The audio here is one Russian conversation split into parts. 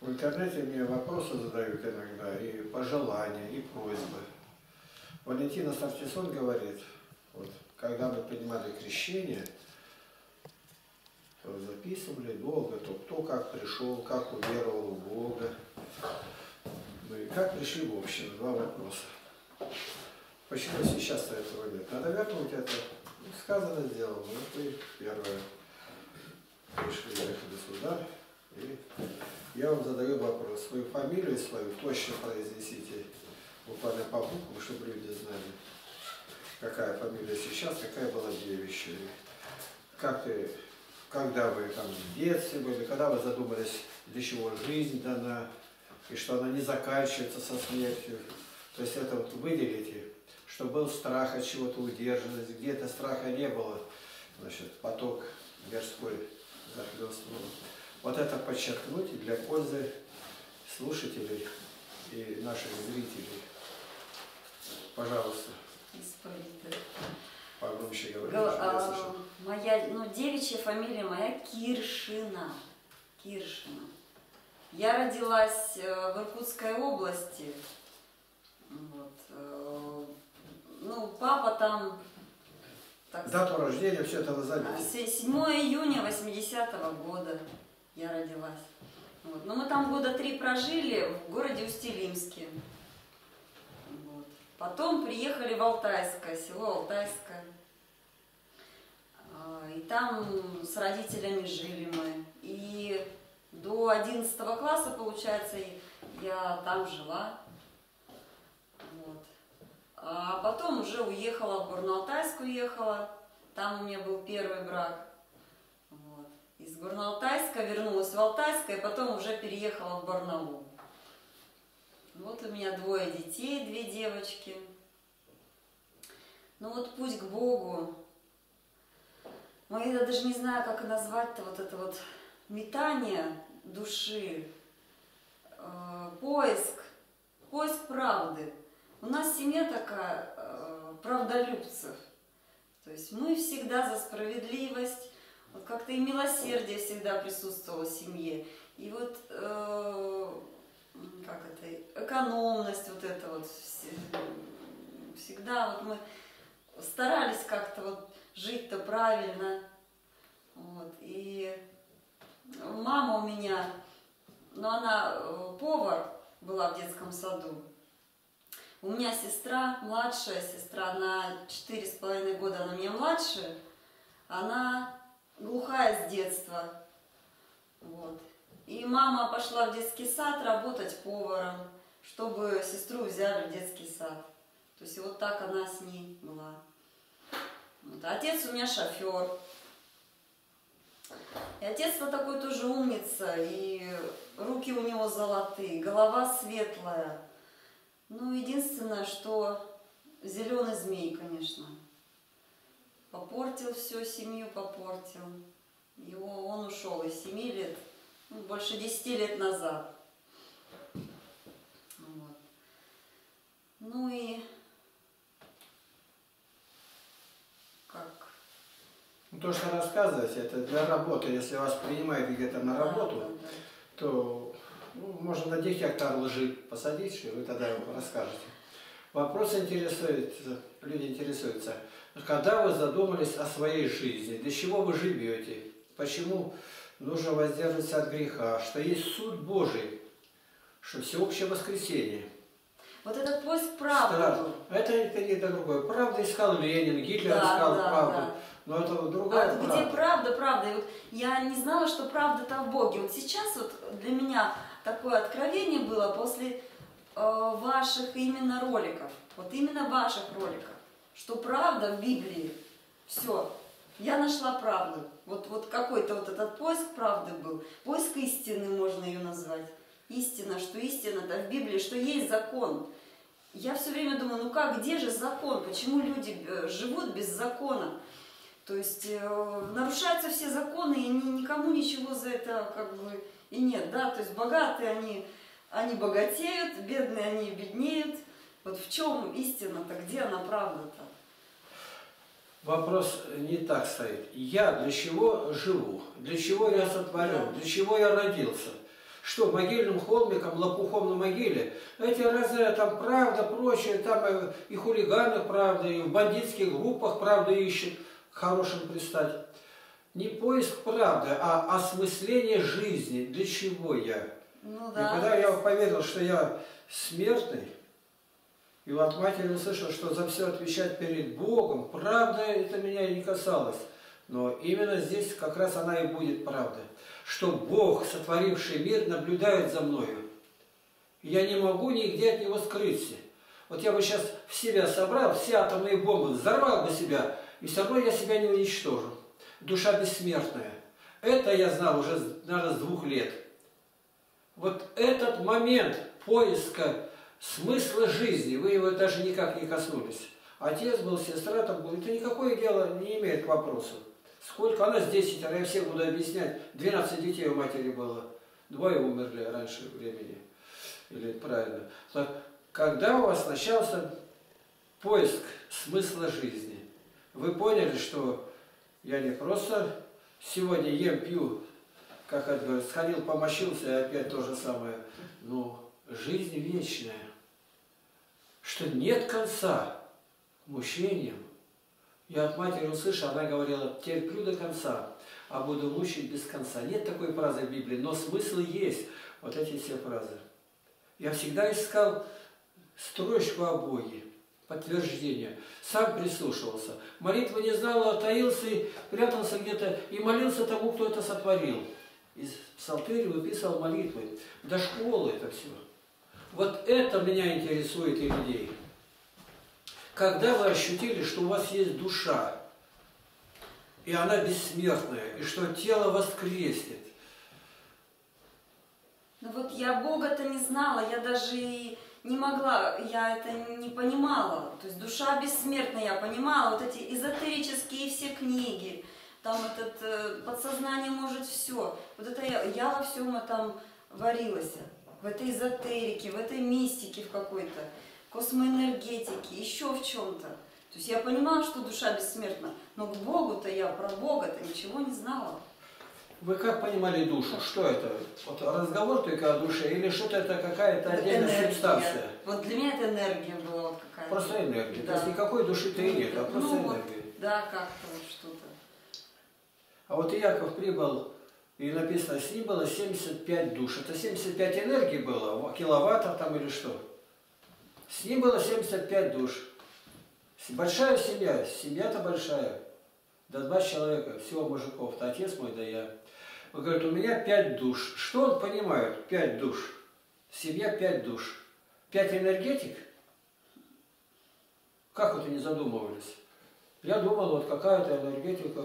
В интернете мне вопросы задают иногда, и пожелания, и просьбы. Валентина Сартисон говорит, вот, когда мы принимали крещение, записывали долго, то кто как пришел, как уверовал в Бога. Ну и как пришли в общину, два вопроса. Почему сейчас этого нет? Надо вернуть это. Ну, сказано, сделано. Вот и первое. Пришли, ехали сюда. И я вам задаю вопрос. Свою фамилию свою точно произнесите буквально по буквам, чтобы люди знали, какая фамилия сейчас, какая была девичья. Как ты, когда вы там в детстве были, когда вы задумались, для чего жизнь дана, и что она не заканчивается со смертью. То есть это вот выделите, что был страх от чего-то удержанность, где-то страха не было, значит, поток мирской захлестнул. Вот это подчеркнуть для пользы слушателей и наших зрителей. Пожалуйста. Погромче говорите, Гол- а, моя, ну, девичья фамилия моя Киршина. Киршина. Я родилась э, в Иркутской области. Вот. э, Ну, папа там, так Дату рождения, все это вы А, заметите. се- 7 июня 80 года я родилась. Вот. Но мы там года три прожили в городе Устилимске. Вот. Потом приехали в Алтайское, село Алтайское. А, И там с родителями жили мы. И до 11 класса, получается, я там жила. Вот. А потом уже уехала в Горно-Алтайск, уехала. Там у меня был первый брак. Вот. Из Горно-Алтайска вернулась в Алтайск, и потом уже переехала в Барнаул. Вот у меня двое детей, две девочки. Ну вот путь к Богу. Ну, я даже не знаю, как назвать-то вот это вот метание души, э, поиск, поиск правды. У нас семья такая э, правдолюбцев. То есть мы всегда за справедливость, как-то и милосердие всегда присутствовало в семье. И вот э, как это, экономность вот это вот вс- всегда вот мы старались как-то вот жить-то правильно. Вот. И мама у меня, ну она э, повар была в детском саду. У меня сестра, младшая сестра, на четыре с половиной года она меня младше, она глухая с детства. Вот. И мама пошла в детский сад работать поваром, чтобы сестру взяли в детский сад. То есть вот так она с ней была. Вот. Отец у меня шофер. И отец-то такой тоже умница, и руки у него золотые, голова светлая. Ну, единственное, что зеленый змей, конечно. Попортил все, семью попортил. Его, он ушел из семи лет, ну, больше десяти лет назад. Вот. Ну и как? Ну, то, что рассказываете, это для работы. Если вас принимают где-то на Да, работу, да, да. то ну, можно на 10 гектар лжи посадить, и вы тогда расскажете. Вопрос интересует, люди интересуются, когда вы задумались о своей жизни, для чего вы живете, почему нужно воздерживаться от греха, что есть суд Божий, что всеобщее воскресенье. Вот этот поиск правды Страх. Это, это не другое. Правда искал Ленин, Гитлер Да, искал да, правду. да. Но это другая А правда. где правда, правда? И вот я не знала, что правда-то в Боге. Вот сейчас вот для меня такое откровение было после ваших именно роликов. Вот именно ваших роликов. Что правда в Библии. Все. Я нашла правду. Вот, вот какой-то вот этот поиск правды был. Поиск истины можно ее назвать. Истина, что истина-то в Библии, что есть закон. Я все время думаю, ну как, где же закон? Почему люди э, живут без закона? То есть э, нарушаются все законы, и ни- никому ничего за это как бы и нет, да, то есть богатые они, они богатеют, бедные они беднеют. Вот в чем истина-то, где она правда-то? Вопрос не так стоит. Я для чего живу? Для чего я сотворен? Для чего я родился? Что, могильным холмиком, лопухом на могиле? Эти разные, там, правда, прочее, там и хулиганы, правда, и в бандитских группах, правда, ищут хорошим пристать. Не поиск правды, а осмысление жизни. Для чего я? Ну И да. когда я поверил, что я смертный, и от матери услышал, что за все отвечать перед Богом, правда это меня и не касалось. Но именно здесь как раз она и будет правда. Что Бог, сотворивший мир, наблюдает за мною. И я не могу нигде от него скрыться. Вот я бы сейчас в себя собрал, все атомные бомбы, взорвал бы себя, и все равно я себя не уничтожу. Душа бессмертная. Это я знал уже, наверное, с двух лет. Вот этот момент поиска смысла жизни, вы его даже никак не коснулись. Отец был, сестра там был, это никакое дело не имеет к вопросу. Сколько? Она с 10, а я всем буду объяснять. 12 детей у матери было. Двое умерли раньше времени. Или правильно. Так, Когда у вас начался поиск смысла жизни, вы поняли, что я не просто сегодня ем, пью, как это говорят, сходил, помощился, и опять то же самое. Но жизнь вечная. Что нет конца мучениям. Я от матери услышал, она говорила, терплю до конца, а буду мучить без конца. Нет такой фразы в Библии, но смысл есть. Вот эти все фразы. Я всегда искал строчку о Боге, подтверждение. Сам прислушивался. Молитвы не знал, а таился и прятался где-то и молился тому, кто это сотворил. Из псалтыри выписывал молитвы. До школы это все. Вот это меня интересует и людей. Когда вы ощутили, что у вас есть душа, и она бессмертная, и что тело воскреснет, Ну вот я Бога-то не знала, я даже и не могла, я это не понимала. То есть душа бессмертная, я понимала, вот эти эзотерические все книги, там этот э, подсознание может все. Вот это я, я во всем этом варилась, в этой эзотерике, в этой мистике в какой-то, космоэнергетике, еще в чем-то. То есть я понимала, что душа бессмертна, но к Богу-то я, про Бога-то ничего не знала. вы как понимали душу? Что это? Вот разговор только о душе или что-то это какая-то отдельная Энергия. субстанция? Вот для меня это энергия была вот какая-то. Просто энергия. То Да. есть никакой души-то и нет, а просто Ну вот, энергия. Да, как-то вот что-то. А вот Иаков прибыл, и написано, с ним было 75 душ. Это 75 энергии было, киловаттов там или что. С ним было 75 душ. Большая семья, семья-то большая. До два человека, всего мужиков. -то. Отец мой, да я. Он говорит, у меня пять душ. Что он понимает? Пять душ. Семья пять душ. Пять энергетик? Как вот они задумывались? Я думал, вот какая-то энергетика.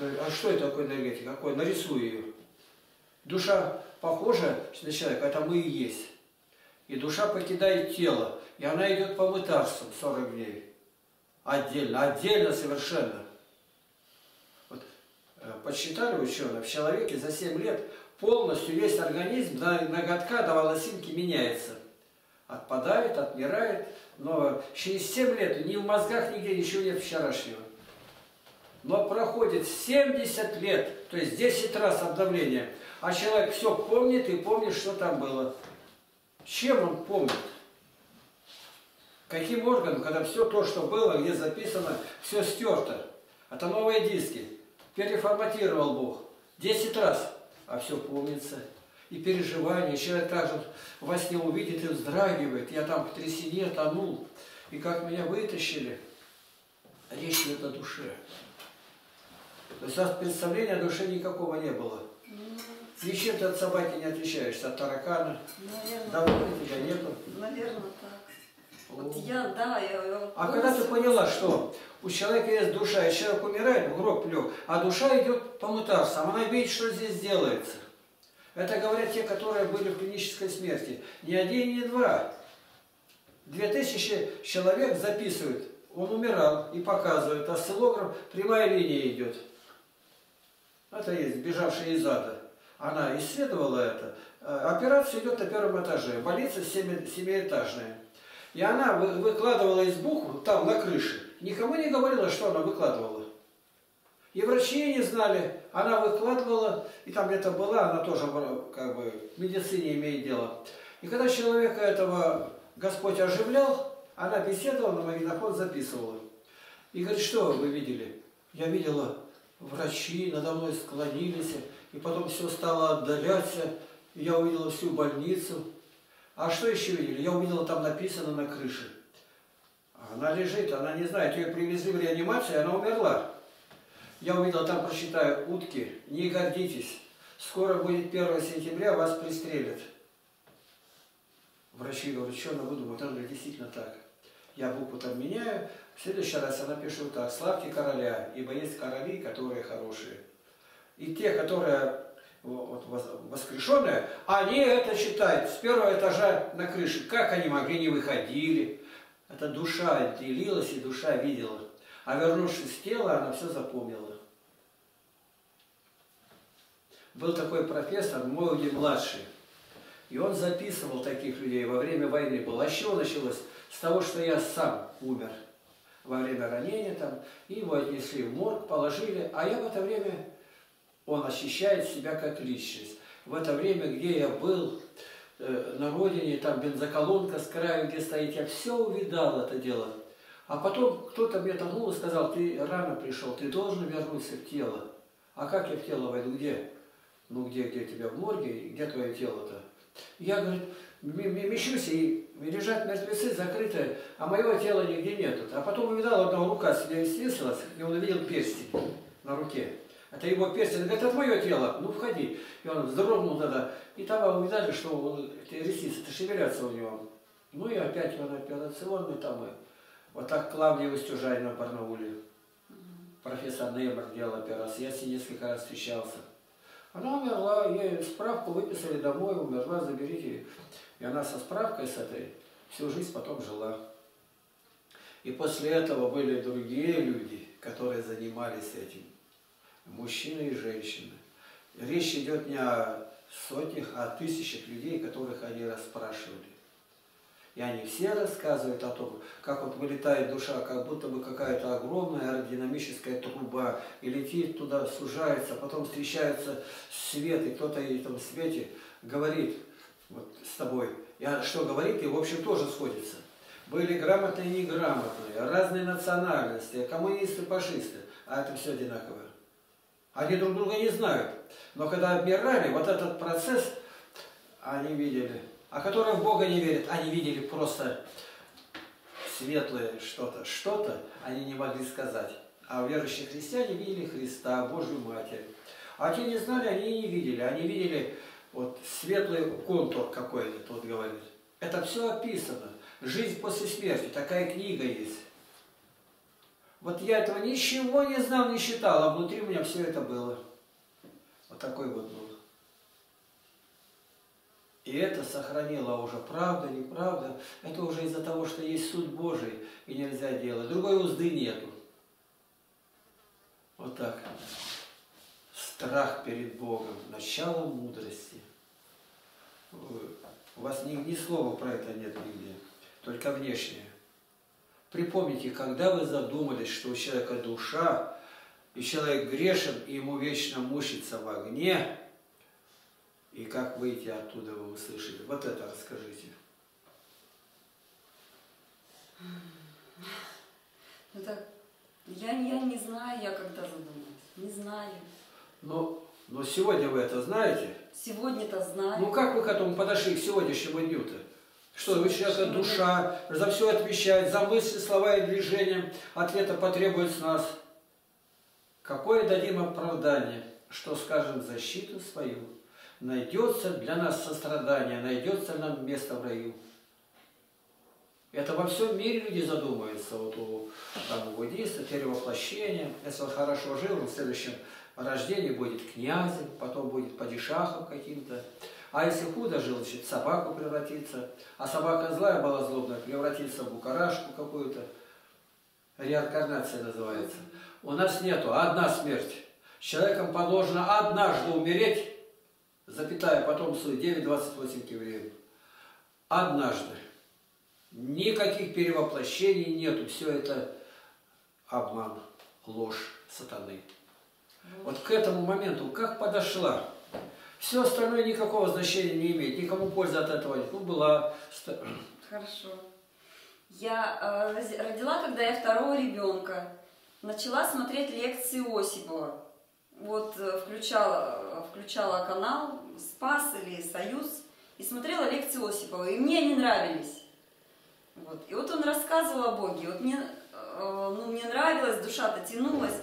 А что это такое энергетика? Какой? Нарисую ее. Душа похожа на человека, это мы и есть. И душа покидает тело, и она идет по мытарствам 40 дней. Отдельно, отдельно совершенно. Вот, э, подсчитали ученые, в человеке за 7 лет полностью весь организм до ноготка, до волосинки меняется. Отпадает, отмирает, но через 7 лет ни в мозгах нигде ничего нет вчерашнего. Но проходит 70 лет, то есть 10 раз обновление, а человек все помнит и помнит, что там было. Чем он помнит? Каким органом, когда все то, что было, где записано, все стерто. Это новые диски. Переформатировал Бог. Десять раз. А все помнится. И переживания. Человек также во сне увидит и вздрагивает. Я там в трясине тонул. И как меня вытащили. Речь идет о душе. То есть у нас представления о душе никакого не было. Ну, Ничем ты от собаки не отличаешься, от таракана. наверное, Давно тебя нету. наверное, так. Вот я, да, я... я А когда ты поняла, что у человека есть душа, и человек умирает, в гроб лег, а душа идет по мутарствам, она видит, что здесь делается. Это говорят те, которые были в клинической смерти. Ни один, ни два. Две тысячи человек записывают. Он умирал и показывает. Осциллограф, прямая линия идет. Это есть, бежавшая из ада. Она исследовала это. Э, Операция идет на первом этаже. Больница семи- семиэтажная. И она вы- выкладывала избуху там, на крыше. Никому не говорила, что она выкладывала. И врачи не знали. Она выкладывала, и там где-то была, она тоже как бы в медицине имеет дело. И когда человека этого Господь оживлял, она беседовала, на магнитофон записывала. И говорит, что вы видели? Я видела, врачи надо мной склонились, и потом все стало отдаляться, я увидела всю больницу. А что еще видели? Я увидела, там написано на крыше. Она лежит, она не знает, ее привезли в реанимацию, она умерла. Я увидел, там прочитаю, утки, не гордитесь, скоро будет 1 сентября, вас пристрелят. Врачи говорят, что она выдумает? Он говорит, действительно так. Я букву там меняю, в следующий раз я напишу так, славьте короля, ибо есть короли, которые хорошие. И те, которые вот, воскрешенные, они это читают с первого этажа на крыше. Как они могли, не выходили. Это душа делилась, и душа видела. А вернувшись в тело, она все запомнила. Был такой профессор, Моуди младший. И он записывал таких людей во время войны. Было. А с чего началось? С того, что я сам умер во время ранения там. И его отнесли в морг, положили. А я в это время, он ощущает себя как личность. В это время, где я был, э, на родине, там бензоколонка с краю, где стоит, я все увидал это дело. А потом кто-то мне толкнул и сказал, ты рано пришел, ты должен вернуться в тело. А как я в тело войду? Где? Ну, где, где тебя в морге, где твое тело-то? Я, говорит, мещусь, и лежат мертвецы закрытые, а моего тела нигде нету. А потом увидал, одного рука свесилась, и он увидел перстень на руке. Это его перстень. Он говорит, это твое тело, ну входи. И он вздрогнул тогда. И там увидали, что он, эти ресницы шевелятся у него. Ну и опять он операционный там. И вот так Клавдия Устюжай на Барнауле. Профессор Неймар делал операцию. Я с ней несколько раз встречался. Она умерла, ей справку выписали домой, умерла, заберите. И она со справкой с этой всю жизнь потом жила. И после этого были другие люди, которые занимались этим. Мужчины и женщины. Речь идет не о сотнях, а о тысячах людей, которых они расспрашивали. И они все рассказывают о том, как вот вылетает душа, как будто бы какая-то огромная аэродинамическая труба, и летит туда, сужается, потом встречается свет, и кто-то в этом свете говорит вот, с тобой. И что говорит, и в общем тоже сходится. Были грамотные и неграмотные, разные национальности, коммунисты, фашисты, а это все одинаково. Они друг друга не знают. Но когда обмирали, вот этот процесс они видели а которые в Бога не верят, они видели просто светлое что-то, что-то они не могли сказать. А верующие христиане видели Христа, Божью Матерь. А те не знали, они не видели. Они видели вот светлый контур какой-то, тот говорит. Это все описано. Жизнь после смерти, такая книга есть. Вот я этого ничего не знал, не считал, а внутри у меня все это было. Вот такой вот был. И это сохранило уже правда, неправда. Это уже из-за того, что есть суд Божий, и нельзя делать. Другой узды нету. Вот так. Страх перед Богом, начало мудрости. У вас ни, ни слова про это нет нигде, только внешнее. Припомните, когда вы задумались, что у человека душа, и человек грешен, и ему вечно мучится в огне, и как выйти оттуда, вы услышали. Вот это расскажите. Ну так, я, я не знаю, я когда задумалась. Не знаю. Но, но сегодня вы это знаете? Сегодня-то знаю. Ну как вы к этому подошли, к сегодняшнему дню-то? Что вы человека душа, за все отвечает, за мысли, слова и движения, ответа потребует с нас. Какое дадим оправдание, что скажем защиту свою? Найдется для нас сострадание, найдется нам место в раю. Это во всем мире люди задумываются. Вот у, там, у буддиста перевоплощение. Если он хорошо жил, он в следующем рождении будет князем, потом будет падишахом каким-то. А если худо жил, значит, собаку превратится. А собака злая была злобная, превратится в букарашку какую-то. Реинкарнация называется. У нас нету одна смерть. С человеком положено однажды умереть, запятая потомство 9.28 к евреям. Однажды. Никаких перевоплощений нету. Все это обман, ложь сатаны. Вот к этому моменту, как подошла. Все остальное никакого значения не имеет, никому пользы от этого нет. Ну, была... Хорошо. Я э, родила, когда я второго ребенка. Начала смотреть лекции Осипова. Вот э, включала, включала канал Спас или Союз и смотрела лекции Осипова. И мне они нравились. Вот. И вот он рассказывал о Боге. Вот мне, э, ну, мне нравилось, душа-то тянулась.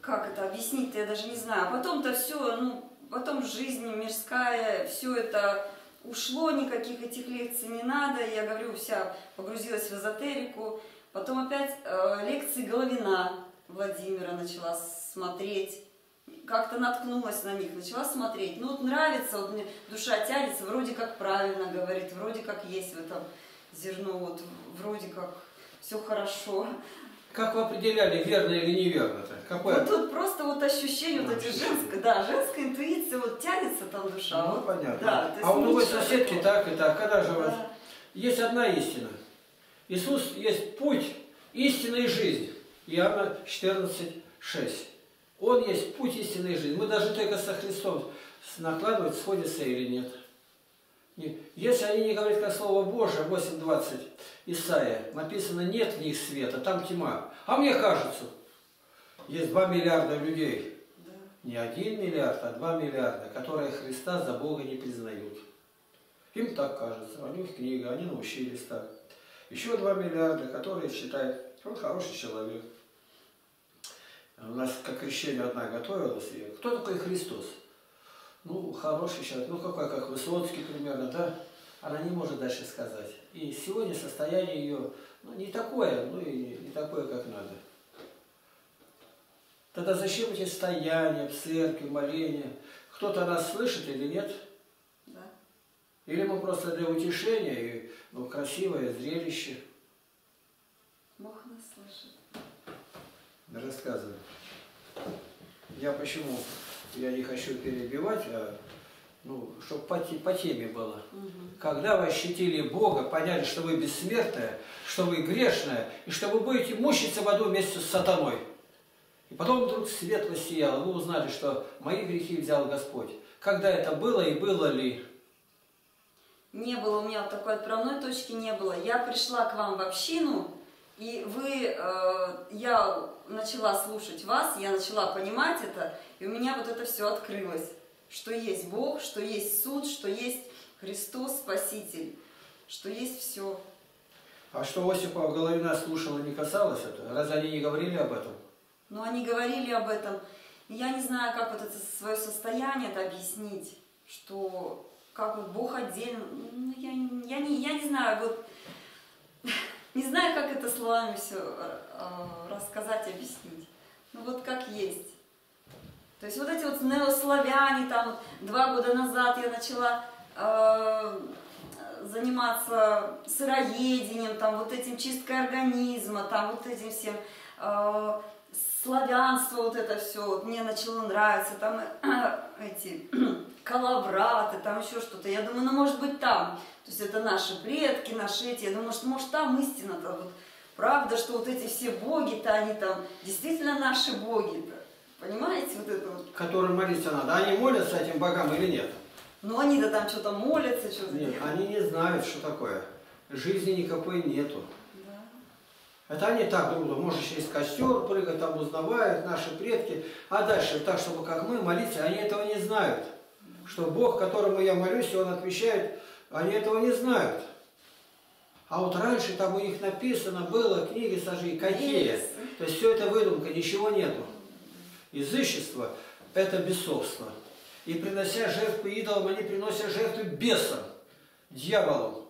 Как это объяснить-то, я даже не знаю. А потом-то все, ну, потом жизнь мирская, все это ушло, никаких этих лекций не надо. Я говорю, вся погрузилась в эзотерику. Потом опять э, лекции Головина Владимира начала смотреть как-то наткнулась на них, начала смотреть. Ну вот нравится, вот мне душа тянется, вроде как правильно говорит, вроде как есть в этом зерно, вот вроде как все хорошо. Как вы определяли, верно или неверно-то? Какое? Вот тут просто вот ощущение, вот эти женское, да, женская интуиция, вот тянется там душа. Ну, вот, понятно. Да, а у другой соседки такого. так и так, когда же да. у вас? Есть одна истина. Иисус есть путь, истина и жизнь. Иоанна 14, 6. Он есть путь истинной жизни. Мы даже только со Христом накладывать, сходится или нет. Если они не говорят как Слово Божие, 8.20 Исаия, написано «нет в них света, там тьма». А мне кажется, есть 2 миллиарда людей, не 1 миллиард, а 2 миллиарда, которые Христа за Бога не признают. Им так кажется, у них книга, они научились так. Еще 2 миллиарда, которые считают, он хороший человек. У нас как крещение одна готовилась. И кто такой Христос? Ну, хороший человек, ну какой, как Высоцкий примерно, да? Она не может дальше сказать. И сегодня состояние ее, ну, не такое, ну и не такое, как надо. Тогда зачем эти стояния в церкви, моления? Кто-то нас слышит или нет? Да. Или мы просто для утешения и ну, красивое зрелище? Бог нас слышит. Рассказывай. Я почему, я не хочу перебивать, а ну, чтобы по, по теме было. Угу. Когда вы ощутили Бога, поняли, что вы бессмертная, что вы грешная, и что вы будете мучиться в аду вместе с сатаной. И потом вдруг свет воссиял, вы узнали, что мои грехи взял Господь. Когда это было и было ли? Не было у меня вот такой отправной точки, не было. Я пришла к вам в общину, и вы, э, я начала слушать вас, я начала понимать это, и у меня вот это все открылось, что есть Бог, что есть суд, что есть Христос Спаситель, что есть все. А что Осипова Головина слушала, не касалось это? Разве они не говорили об этом? Ну, они говорили об этом. Я не знаю, как вот это свое состояние это объяснить, что как вот Бог отдельно, ну, я, я, не, я не знаю, вот не знаю, как это словами все э, э, рассказать, объяснить. Ну вот как есть. То есть вот эти вот неославяне, там два года назад я начала э, заниматься сыроедением, там вот этим чисткой организма, там вот этим всем э, славянство, вот это все, вот мне начало нравиться, там э, эти калавраты, там еще что-то. Я думаю, ну может быть там. То есть это наши предки, наши эти. Я думаю, может, может там истина-то вот правда, что вот эти все боги-то, они там действительно наши боги-то. Понимаете, вот это вот. Которым молиться надо. Они молятся этим богам или нет? Ну они-то там что-то молятся, что-то Нет, они не знают, что такое. Жизни никакой нету. Это они так друг друга, может через костер прыгать, там узнавают наши предки, а дальше так, чтобы как мы молиться, они этого не знают. Что Бог, которому я молюсь, и Он отвечает, они этого не знают. А вот раньше там у них написано было, книги сожги, какие. То есть все это выдумка, ничего нету. Язычество – это бесовство. И принося жертву идолам, они приносят жертву бесам, дьяволу.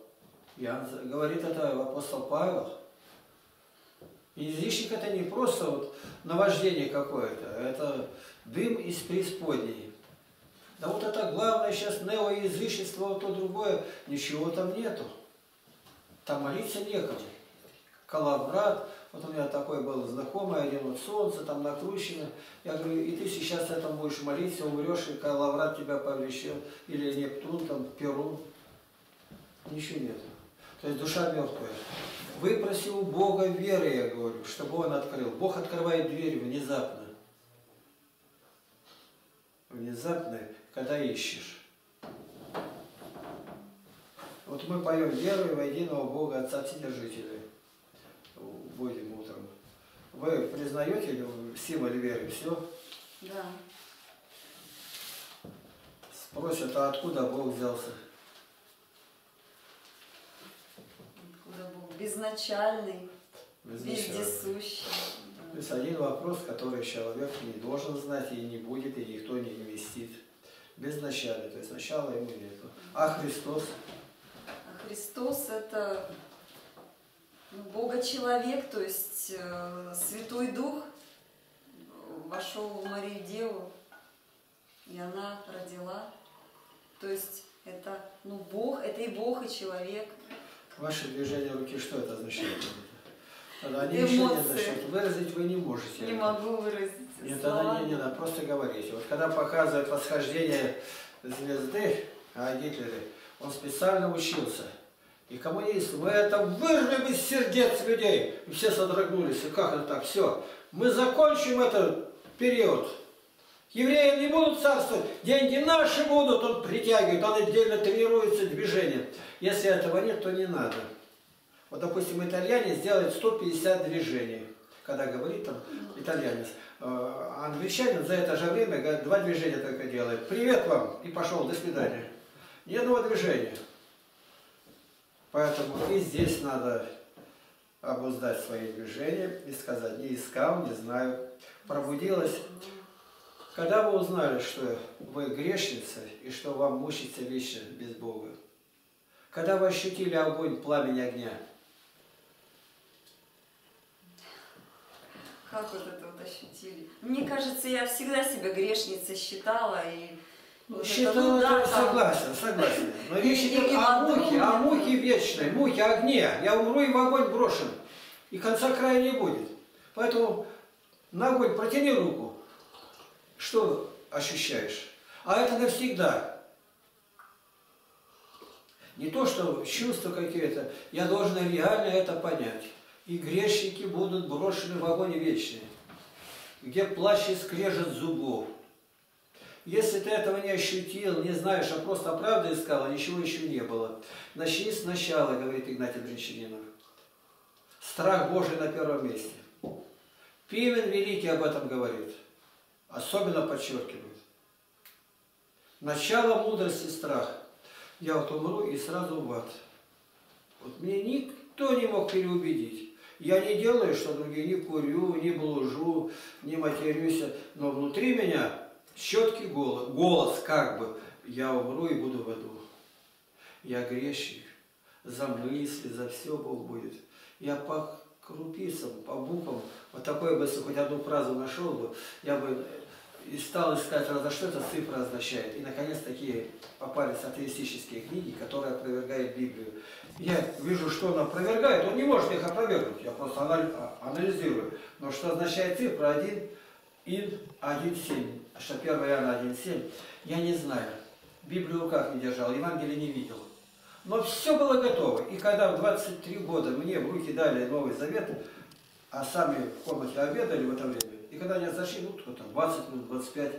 Я, говорит это апостол Павел. И это не просто вот наваждение какое-то, это дым из преисподней. Да вот это главное сейчас неоязычество, вот то другое, ничего там нету. Там молиться некому. Калаврат, вот у меня такой был знакомый, один вот солнце там накручено. Я говорю, и ты сейчас этом будешь молиться, умрешь, и Калаврат тебя повлечет, или Нептун, там, Перун. Ничего нету. То есть душа мертвая. Выпроси у Бога веры, я говорю, чтобы Он открыл. Бог открывает дверь внезапно. Внезапно, когда ищешь. Вот мы поем веру в единого Бога Отца Вседержителя. Будем утром. Вы признаете символ веры? Все? Да. Спросят, а откуда Бог взялся? Откуда Бог? Безначальный, Безначально. вездесущий. То есть один вопрос, который человек не должен знать и не будет, и никто не вместит. Безначально, то есть начала ему нету. А Христос? А Христос это ну, Бога-человек, то есть э, Святой Дух вошел в Марию Деву, и она родила. То есть это ну, Бог, это и Бог, и человек. Ваше движение руки что это означает? Тогда они Эмоции. ничего не означают. Выразить вы не можете. Не это. могу выразить Нет, тогда не, не надо, просто говорите. Вот когда показывают восхождение звезды о Гитлере, он специально учился. И коммунисты, мы это вырвем из сердец людей. И все содрогнулись. И как это так? Все. Мы закончим этот период. Евреи не будут царствовать, деньги наши будут, он притягивает, он отдельно тренируется движением. Если этого нет, то не надо. Вот, допустим, итальянец делает 150 движений, когда говорит там итальянец. Э, А англичанин за это же время говорит, два движения только делает. Привет вам! И пошел, до свидания. Ни одного движения. Поэтому и здесь надо обуздать свои движения и сказать, не искал, не знаю. Пробудилась. Когда вы узнали, что вы грешница и что вам мучиться вечно без Бога? Когда вы ощутили огонь, пламень огня? Как вот это вот ощутили? Мне кажется, я всегда себя грешницей считала и вот это, Считал, ну да, это согласен, согласен. Но речь идет о муке, о муке вечной, муке огне. Я умру и в огонь брошен. И конца края не будет. Поэтому на огонь протяни руку. Что ощущаешь? А это навсегда. Не то, что чувства какие-то. Я должен реально это понять. И грешники будут брошены в огонь вечный, где плащ и скрежет зубов. Если ты этого не ощутил, не знаешь, а просто правду искал, а ничего еще не было. Начни сначала, говорит Игнатий Бринчанинов. Страх Божий на первом месте. Пимен Великий об этом говорит. Особенно подчеркивает. Начало мудрости – страх. Я вот умру и сразу в ад. Вот мне никто не мог переубедить. Я не делаю, что другие, не курю, не блужу, не матерюсь, но внутри меня четкий голос, голос как бы, я умру и буду в аду. Я грешник, за мысли, за все Бог будет. Я по крупицам, по буквам, вот такой бы, если хоть одну фразу нашел бы, я бы и стал искать, за что эта цифра означает. И, наконец, такие попались атеистические книги, которые опровергают Библию. Я вижу, что он опровергает, он не может их опровергнуть, я просто а- анализирую. Но что означает цифра 1, ин 1,7, а что 1 Иоанна 1,7, я не знаю. Библию в руках не держал, Евангелие не видел. Но все было готово. И когда в 23 года мне в руки дали Новый Завет, а сами в комнате обедали в это время, и когда они зашли, ну, кто там, 20 минут, 25,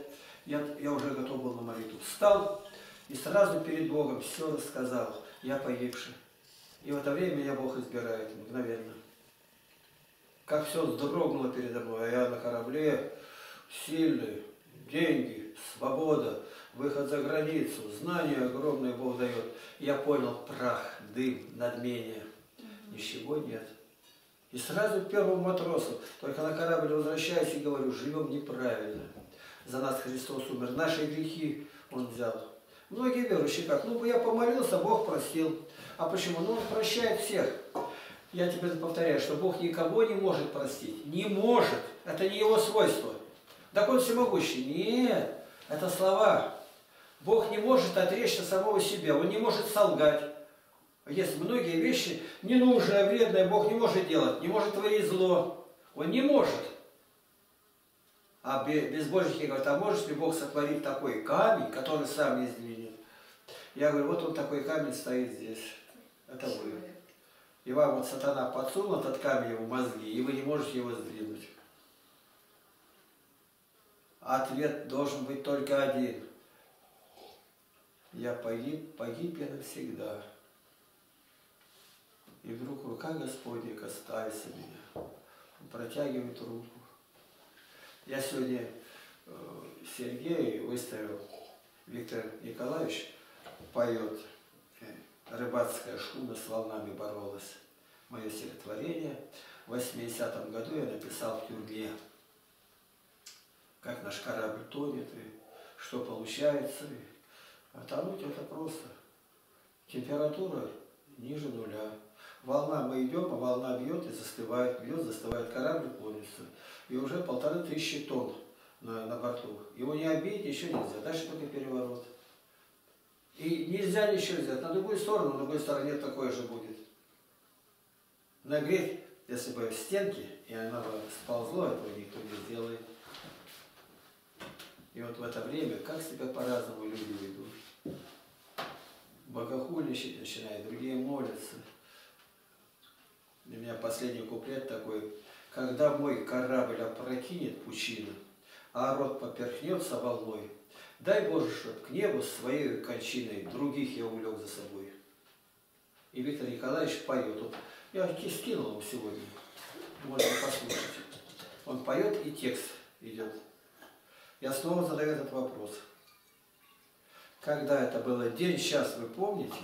я, я уже готов был на молитву. Встал и сразу перед Богом все рассказал. Я погибший. И в это время меня Бог избирает мгновенно. Как все вздрогнуло передо мной, а я на корабле, сильный, деньги, свобода, выход за границу, знания огромные Бог дает. Я понял прах, дым, надмение. Ничего нет. И сразу первому матросу, только на корабль возвращаюсь и говорю, живем неправильно. За нас Христос умер, наши грехи Он взял. Многие верующие как? Ну, я помолился, Бог простил. А почему? Ну, Он прощает всех. Я тебе повторяю, что Бог никого не может простить. Не может. Это не Его свойство. Так Он всемогущий. Нет, это слова. Бог не может отречься самого себя. Он не может солгать. Есть многие вещи ненужные, вредные, Бог не может делать, не может творить зло. Он не может. А бе- безбожники говорят, а может ли Бог сотворить такой камень, который сам не сдвинет? Я говорю, вот он такой камень стоит здесь. Это вы. И вам вот сатана подсунул этот камень в мозги, и вы не можете его сдвинуть. Ответ должен быть только один. Я погиб, погиб я навсегда. И вдруг рука Господня касается меня. Он протягивает руку. Я сегодня э, Сергею выставил, Виктор Николаевич поет э, «Рыбацкая шхуна с волнами боролась». Мое стихотворение. В 80-м году я написал в тюрьме, как наш корабль тонет, и что получается. А тонуть это просто. Температура ниже нуля. Волна, мы идем, а волна бьет и застывает, бьет, застывает, корабль клонится. И уже полторы тысячи тонн на, на борту. Его не обидеть еще нельзя, дальше только переворот. И нельзя ничего сделать. На другую сторону, на другой стороне такое же будет. Нагреть, если бы в стенки, и оно бы сползло, этого никто не сделает. И вот в это время, как себя по-разному люди ведут. Богохульничать начинают, другие молятся. Для меня последний куплет такой. Когда мой корабль опрокинет пучину, а рот поперхнется волной, дай Боже, чтоб к небу своей кончиной других я увлек за собой. И Виктор Николаевич поет. Вот я скинул ему сегодня. Можно послушать. Он поет и текст идет. Я снова задаю этот вопрос. Когда это было день, сейчас вы помните,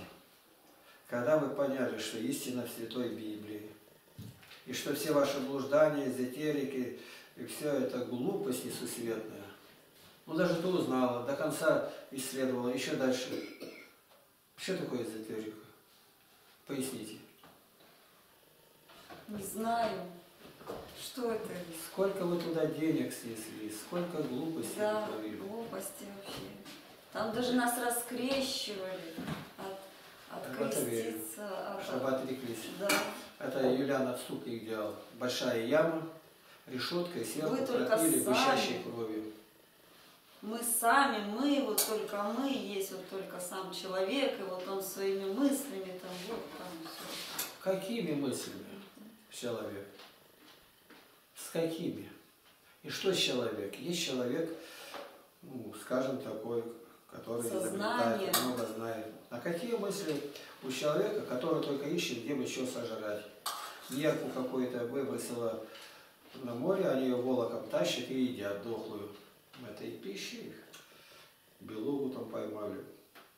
когда вы поняли, что истина в Святой Библии, и что все ваши блуждания, эзотерики, и все это глупость несусветная. Ну, даже ты узнала, до конца исследовала, еще дальше. Что такое эзотерика? Поясните. Не знаю. Что это? Сколько вы туда денег снесли, сколько глупостей да, натворили. глупости вообще. Там даже нас раскрещивали от. От, чтобы отреклись. Да. Это Юлиан Отступник делал. Большая яма, решетка и сверху пропили гущащей кровью. Мы сами, мы, вот только мы, есть вот только сам человек, и вот он своими мыслями там, вот там все. Какими мыслями человек? С какими? И что человек? Есть человек, ну, скажем, такой, который Сознание. много знает. А какие мысли у человека, который только ищет, где бы что сожрать? Нерку какую-то выбросила на море, они ее волоком тащат и едят дохлую. Это и пища их. Белугу там поймали.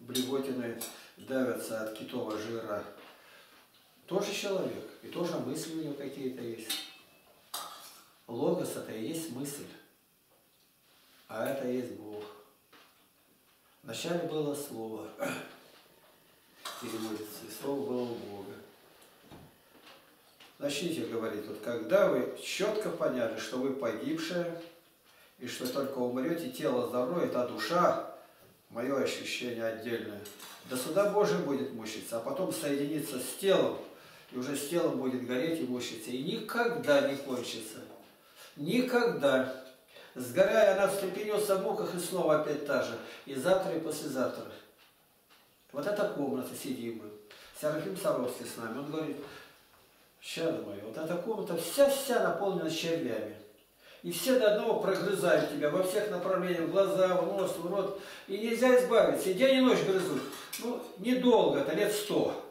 Блевотины давятся от китового жира. Тоже человек. И тоже мысли у него какие-то есть. Логос это и есть мысль. А это есть Бог. Вначале было Слово. Переводится. И Слово было у Бога. Начните говорить, вот когда вы четко поняли, что вы погибшие, и что только умрете, тело зароет, а душа, мое ощущение отдельное, до суда Божия будет мучиться, а потом соединиться с телом, и уже с телом будет гореть и мучиться, и никогда не кончится. Никогда. Сгорая, она встрепенется в муках, и снова опять та же. И завтра, и послезавтра. Вот эта комната сидим мы. Серафим Саровский с нами. Он говорит, Чадо мое, вот эта комната вся-вся наполнена червями. И все до одного прогрызают тебя во всех направлениях, в глаза, в нос, в рот. И нельзя избавиться, и день и ночь грызут. Ну, недолго, это лет сто.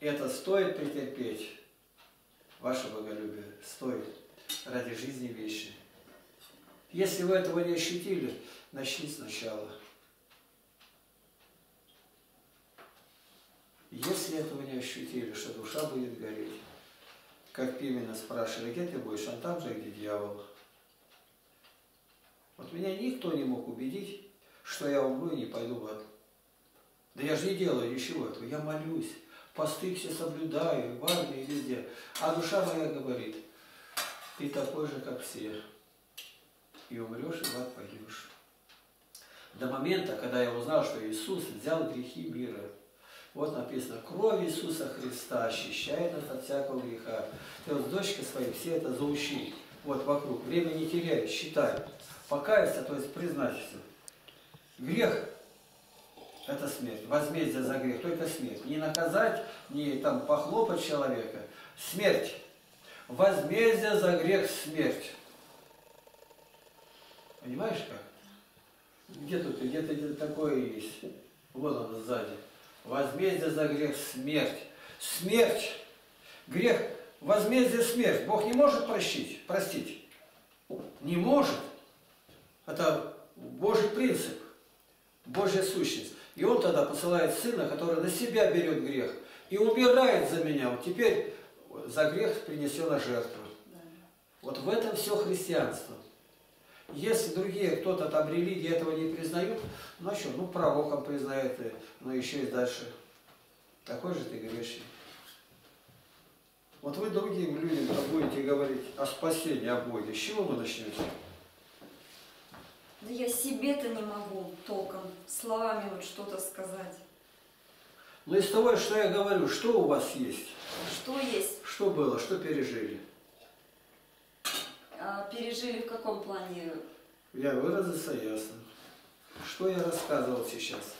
Это стоит претерпеть. Ваше боголюбие стоит ради жизни вещи. Если вы этого не ощутили, начни сначала. Если этого не ощутили, что душа будет гореть, как Пимена спрашивали, где ты будешь, он там же, где дьявол. Вот меня никто не мог убедить, что я умру и не пойду в ад. Да я же не делаю ничего этого, я молюсь, посты все соблюдаю, в армии, везде. А душа моя говорит, ты такой же, как все. И умрешь, и в ад пойдешь. До момента, когда я узнал, что Иисус взял грехи мира – вот написано, кровь Иисуса Христа очищает нас от всякого греха. Ты вот с дочкой своей все это заучи. Вот вокруг. Время не теряй, считай. Покаяться, то есть признать все. Грех – Это смерть. Возмездие за грех, только смерть. Не наказать, не там похлопать человека. Смерть. Возмездие за грех смерть. Понимаешь как? Где тут, где-то где такое есть. Вот он сзади. Возмездие за грех смерть. Смерть. Грех, возмездие смерть. Бог не может прощить, простить. Не может. Это Божий принцип, Божья сущность. И Он тогда посылает Сына, который на себя берет грех и умирает за меня. Вот теперь за грех принесена жертва. Вот в этом все христианство. Если другие, кто-то там религии этого не признают, ну а что, ну пророком признает, но еще и дальше. Такой же ты грешный. Вот вы другим людям будете говорить о спасении, о Боге. С чего вы начнете? Да я себе-то не могу толком словами вот что-то сказать. Ну из того, что я говорю, что у вас есть? Что есть? Что было, что пережили? А, пережили в каком плане? Я выразился ясно. Что я рассказывал сейчас?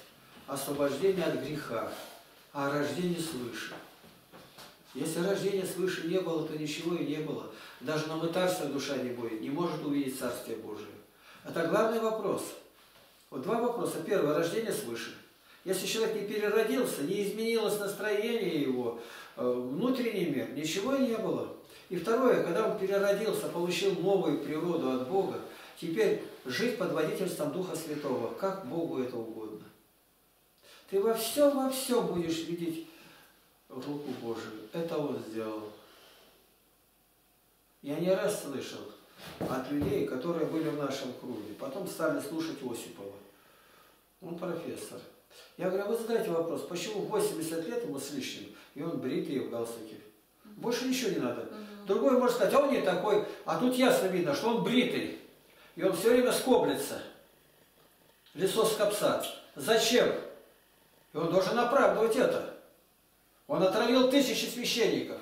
Освобождение от греха, о рождении свыше. Если рождения свыше не было, то ничего и не было. Даже на мытарстве душа не будет, не может увидеть Царствие Божие. Это главный вопрос. Вот два вопроса. Первое, рождение свыше. Если человек не переродился, не изменилось настроение его, э, внутренний мир, ничего не было. И второе, когда он переродился, получил новую природу от Бога, теперь жить под водительством Духа Святого, как Богу это угодно. Ты во всем, во всем будешь видеть руку Божию. Это Он сделал. Я не раз слышал, от людей, которые были в нашем круге. Потом стали слушать Осипова. Он профессор. Я говорю, а вы задаете вопрос, почему 80 лет ему с лишним, и он бритый в галстуке? Больше ничего не надо. Другой может сказать, а он не такой, а тут ясно видно, что он бритый. И он все время скоблится. Лицо скопса. Зачем? И он должен оправдывать это. Он отравил тысячи священников.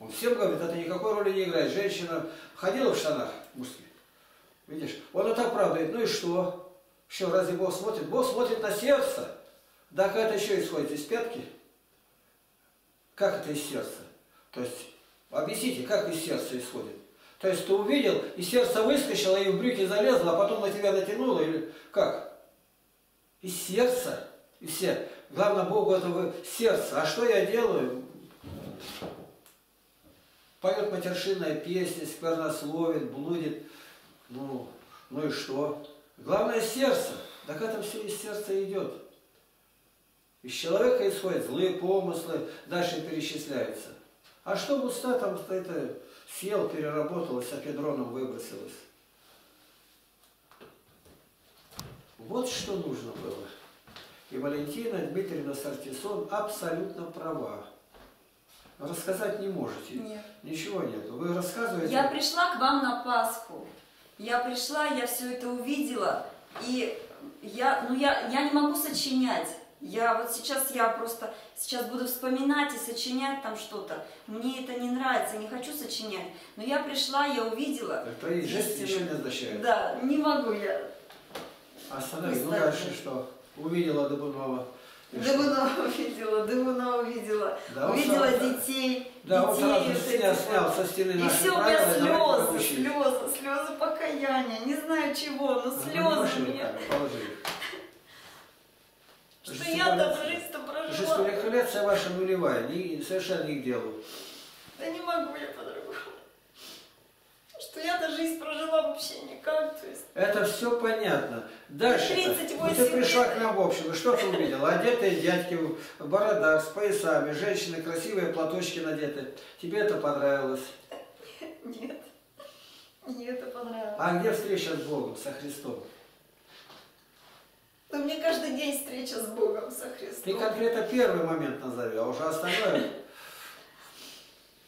Он всем говорит, это никакой роли не играет. Женщина ходила в штанах мужских. Видишь? Он это оправдывает. Ну и что? Что, разве Бог смотрит? Бог смотрит на сердце. Да, как это еще исходит из пятки? Как это из сердца? То есть, объясните, как из сердца исходит? То есть ты увидел, и сердце выскочило, и в брюки залезло, а потом на тебя натянуло, или как? Из сердца. И все. Главное Богу этого сердца. А что я делаю? поет матершинная песня, сквернословит, блудит. Ну, ну и что? Главное сердце. Так это все из сердца идет. Из человека исходят злые помыслы, дальше перечисляются. А что уста там это съел, переработалось, а педроном выбросилось? Вот что нужно было. И Валентина Дмитриевна Сартисон абсолютно права. Рассказать не можете? Нет. Ничего нет. Вы рассказываете? Я пришла к вам на Пасху. Я пришла, я все это увидела. И я, ну я, я не могу сочинять. Я вот сейчас, я просто сейчас буду вспоминать и сочинять там что-то. Мне это не нравится, не хочу сочинять. Но я пришла, я увидела. Так твои жесты еще не означают. Да, не могу я. Останови, ну дальше что? Увидела Дубунова. Дыбунова увидела, Дыбунова увидела, Да, он увидела сразу- детей, Да, он детей сразу вот снял, со стены И все у меня слезы, слезы, слезы покаяния, не знаю чего, но Ну, слезы можешь у меня. руками, положи. Что я жизнь-то прожила. Жестикуляция ваша нулевая, ни, совершенно не к делу. Да не могу я по-другому. Что я-то жизнь прожила вообще никак, то есть. Это все понятно. Дальше. 38 Ну, ты пришла к нам в общем, что ты увидела? Одетые дядьки в бородах, с поясами, женщины красивые, платочки надеты. Тебе это понравилось? Нет. Мне это понравилось. А где встреча с Богом, со Христом? Но мне каждый день встреча с Богом, со Ты Христом. конкретно первый момент назови, а уже остальное...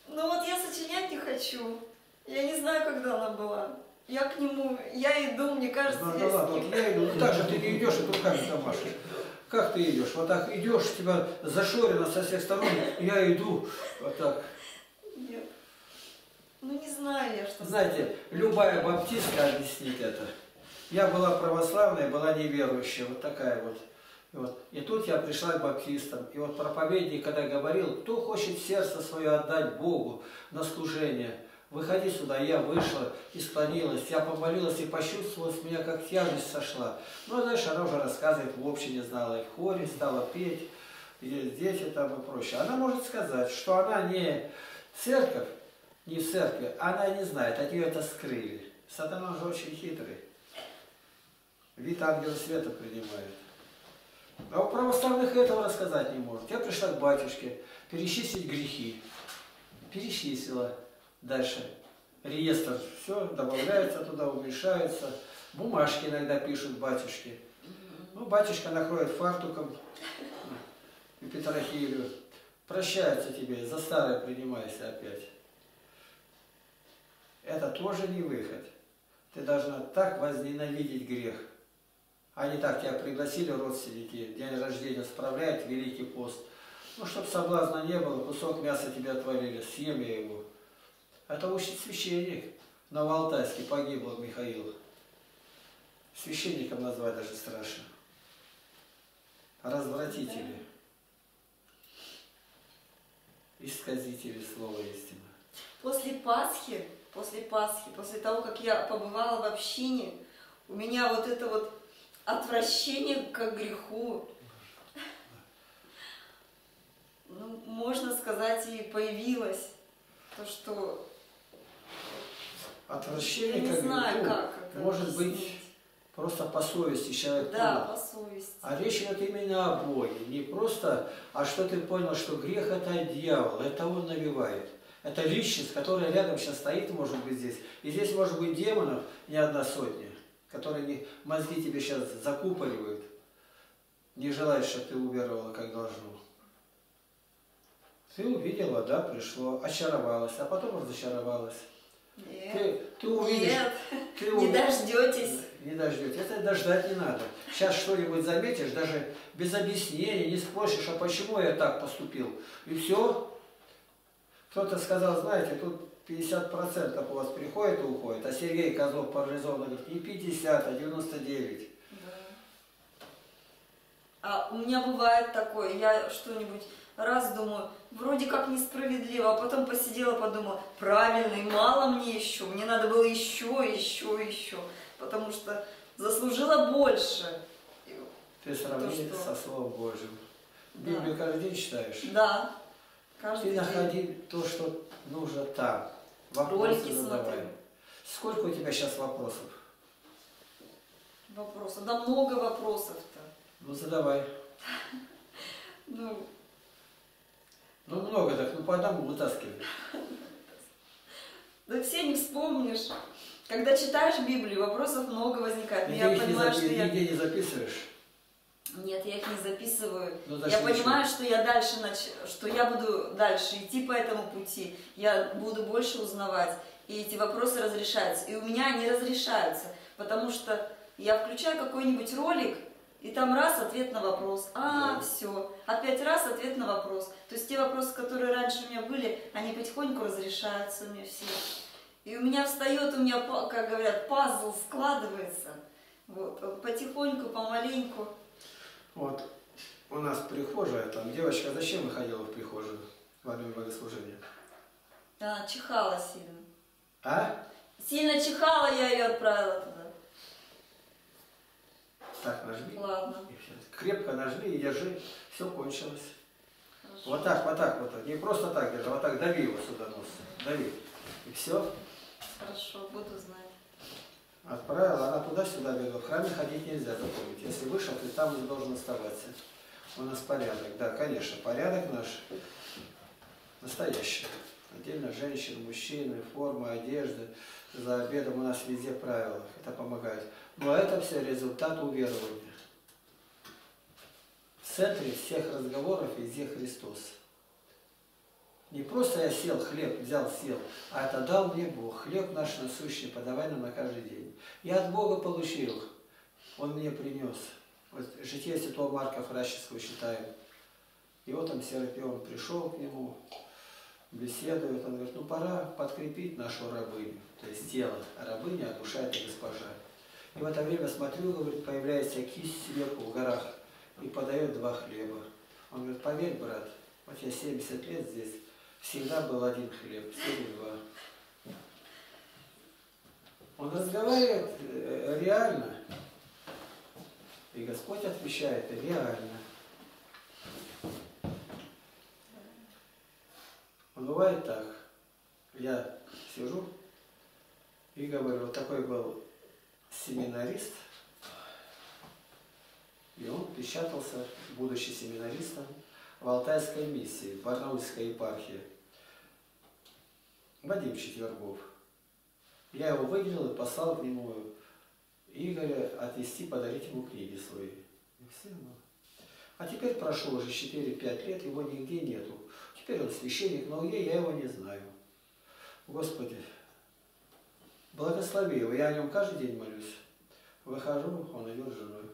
Ну вот я сочинять не хочу. Я не знаю, когда она была. Я к нему, я иду, мне кажется, Ну, я да ладно, вот я иду. Ну, так же ты не идешь, и руками там машешь. Как ты идешь? Вот так идешь, тебя зашорено со всех сторон, я иду вот так. Нет. Ну не знаю я, что. Знаете, любая баптистка объяснит это. Я была православная, была неверующая, вот такая вот. И, вот, и тут я пришла к баптистам. И вот проповедник, когда говорил, кто хочет сердце свое отдать Богу на служение, выходи сюда. Я вышла и склонилась. Я помолилась и почувствовала, с меня как тяжесть сошла. Ну, а дальше она уже рассказывает, в общине знала, и в хоре стала петь, и дети там и прочее. Она может сказать, что она не церковь, не в церкви, она не знает, от нее это скрыли. Сатана же очень хитрый. Вид ангела света принимает. А у православных этого рассказать не может. Я пришла к батюшке перечислить грехи. Перечислила. Дальше. Реестр. Все добавляется туда, уменьшается. Бумажки иногда пишут батюшки. Ну, батюшка накроет фартуком и Петрохилю. Прощается тебе, за старое принимайся опять. Это тоже не выход. Ты должна так возненавидеть грех. Не так, тебя пригласили родственники, день рождения справляют, Великий пост. Ну, чтобы соблазна не было, кусок мяса тебе отвалили, съем я его. Это учит священник. Новоалтайский погибл Михаил. Священником назвать даже страшно. Развратители. Исказители слова истины. После Пасхи, после Пасхи, после того, как я побывала в общине, у меня вот это вот отвращение к греху, ну, можно сказать, и появилось. То, что... Отвращение я не знаю, греху как это может объяснить. быть просто по совести человек Да, понял. по совести. А речь идет именно о Боге. Не просто, а что ты понял, что грех это дьявол, это он навевает. Это личность, которая рядом сейчас стоит, может быть, здесь. И здесь может быть демонов не одна сотня, которые не, мозги тебе сейчас закупоривают, не желают, чтобы ты уверовала, как должно. Ты увидела, да, пришло, очаровалась, а потом разочаровалась. Нет, Ты, ты увидишь, нет, ты не увидишь- дождетесь. не дождетесь. Это дождать не надо. Сейчас что-нибудь заметишь, даже без объяснения, не спросишь, а почему я так поступил. И все. Кто-то сказал, знаете, тут 50% у вас приходит и уходит, а Сергей Козлов парализован, говорит, не 50, а 99. Да. А у меня бывает такое, я что-нибудь раз думаю, вроде как несправедливо, а потом посидела, подумала, правильно, и мало мне еще, мне надо было еще, еще, еще, потому что заслужила больше. Ты сравни что? со Словом Божьим. Да. Библию каждый день читаешь. Да, каждый Ты день. находи то, что нужно там. Вопросы Ролики задавай. смотрю. Сколько у тебя сейчас вопросов? Вопросы. Да много вопросов-то. Ну задавай. Ну, Ну много так, ну по одному вытаскивай. да все не вспомнишь. Когда читаешь Библию, вопросов много возникает. Но Нигде я понимаю, что я... нигде не записываешь. Нет, я их не записываю. Ну, я понимаю, что я дальше нач... что я буду дальше идти по этому пути. Я буду больше узнавать, и эти вопросы разрешаются. И у меня они разрешаются, потому что я включаю какой-нибудь ролик, и там раз ответ на вопрос. А, Да. все. Опять раз ответ на вопрос. То есть те вопросы, которые раньше у меня были, они потихоньку разрешаются у меня все. И у меня встает, у меня, как говорят, пазл складывается. Вот, потихоньку, помаленьку. Вот у нас прихожая там. Девочка, зачем выходила в прихожую во время богослужения? Да, чихала сильно. А? Сильно чихала, я ее отправила туда. Так, нажми. Ладно. Крепко нажми и держи. Все кончилось. Хорошо. Вот так, вот так, вот так. Не просто так держи, а вот так дави его сюда носом. Дави. И все. Хорошо, буду знать. Отправила, она туда-сюда бегала. В храме ходить нельзя запомнить. Если вышел, ты там и должен оставаться. У нас порядок. Да, конечно, порядок наш настоящий. Отдельно женщины, мужчины, форма, одежда. За обедом у нас везде правила. Это помогает. Но это все результат уверования. В центре всех разговоров везде Христос. Не просто я сел, хлеб взял, съел, а это дал мне Бог. Хлеб наш насущный, подавай нам на каждый день. Я от Бога получил, Он мне принес. Вот житие святого Марка Фращевского читаем. И вот там Серафион пришел к нему, беседует, он говорит, ну пора подкрепить нашу рабыню, то есть тело рабыня, а душа это госпожа. И в это время смотрю, говорит, появляется кисть сверху в горах. и подает два хлеба. Он говорит, поверь, брат, вот я 70 лет здесь, всегда был один хлеб, сегодня два. Он разговаривает э, реально. И Господь отвечает реально. Бывает так. Я сижу и говорю, вот такой был семинарист, и он печатался, будучи семинаристом, в Алтайской миссии, в Барнаульской епархии. Вадим Четвергов. Я его выделил и послал к нему Игоря отвезти, подарить ему книги свои. И все, ну. А теперь прошло уже 4-5 лет, его нигде нету. Теперь он священник, но где я его не знаю. Господи, благослови его. Я о нем каждый день молюсь. Выхожу, он идет с женой.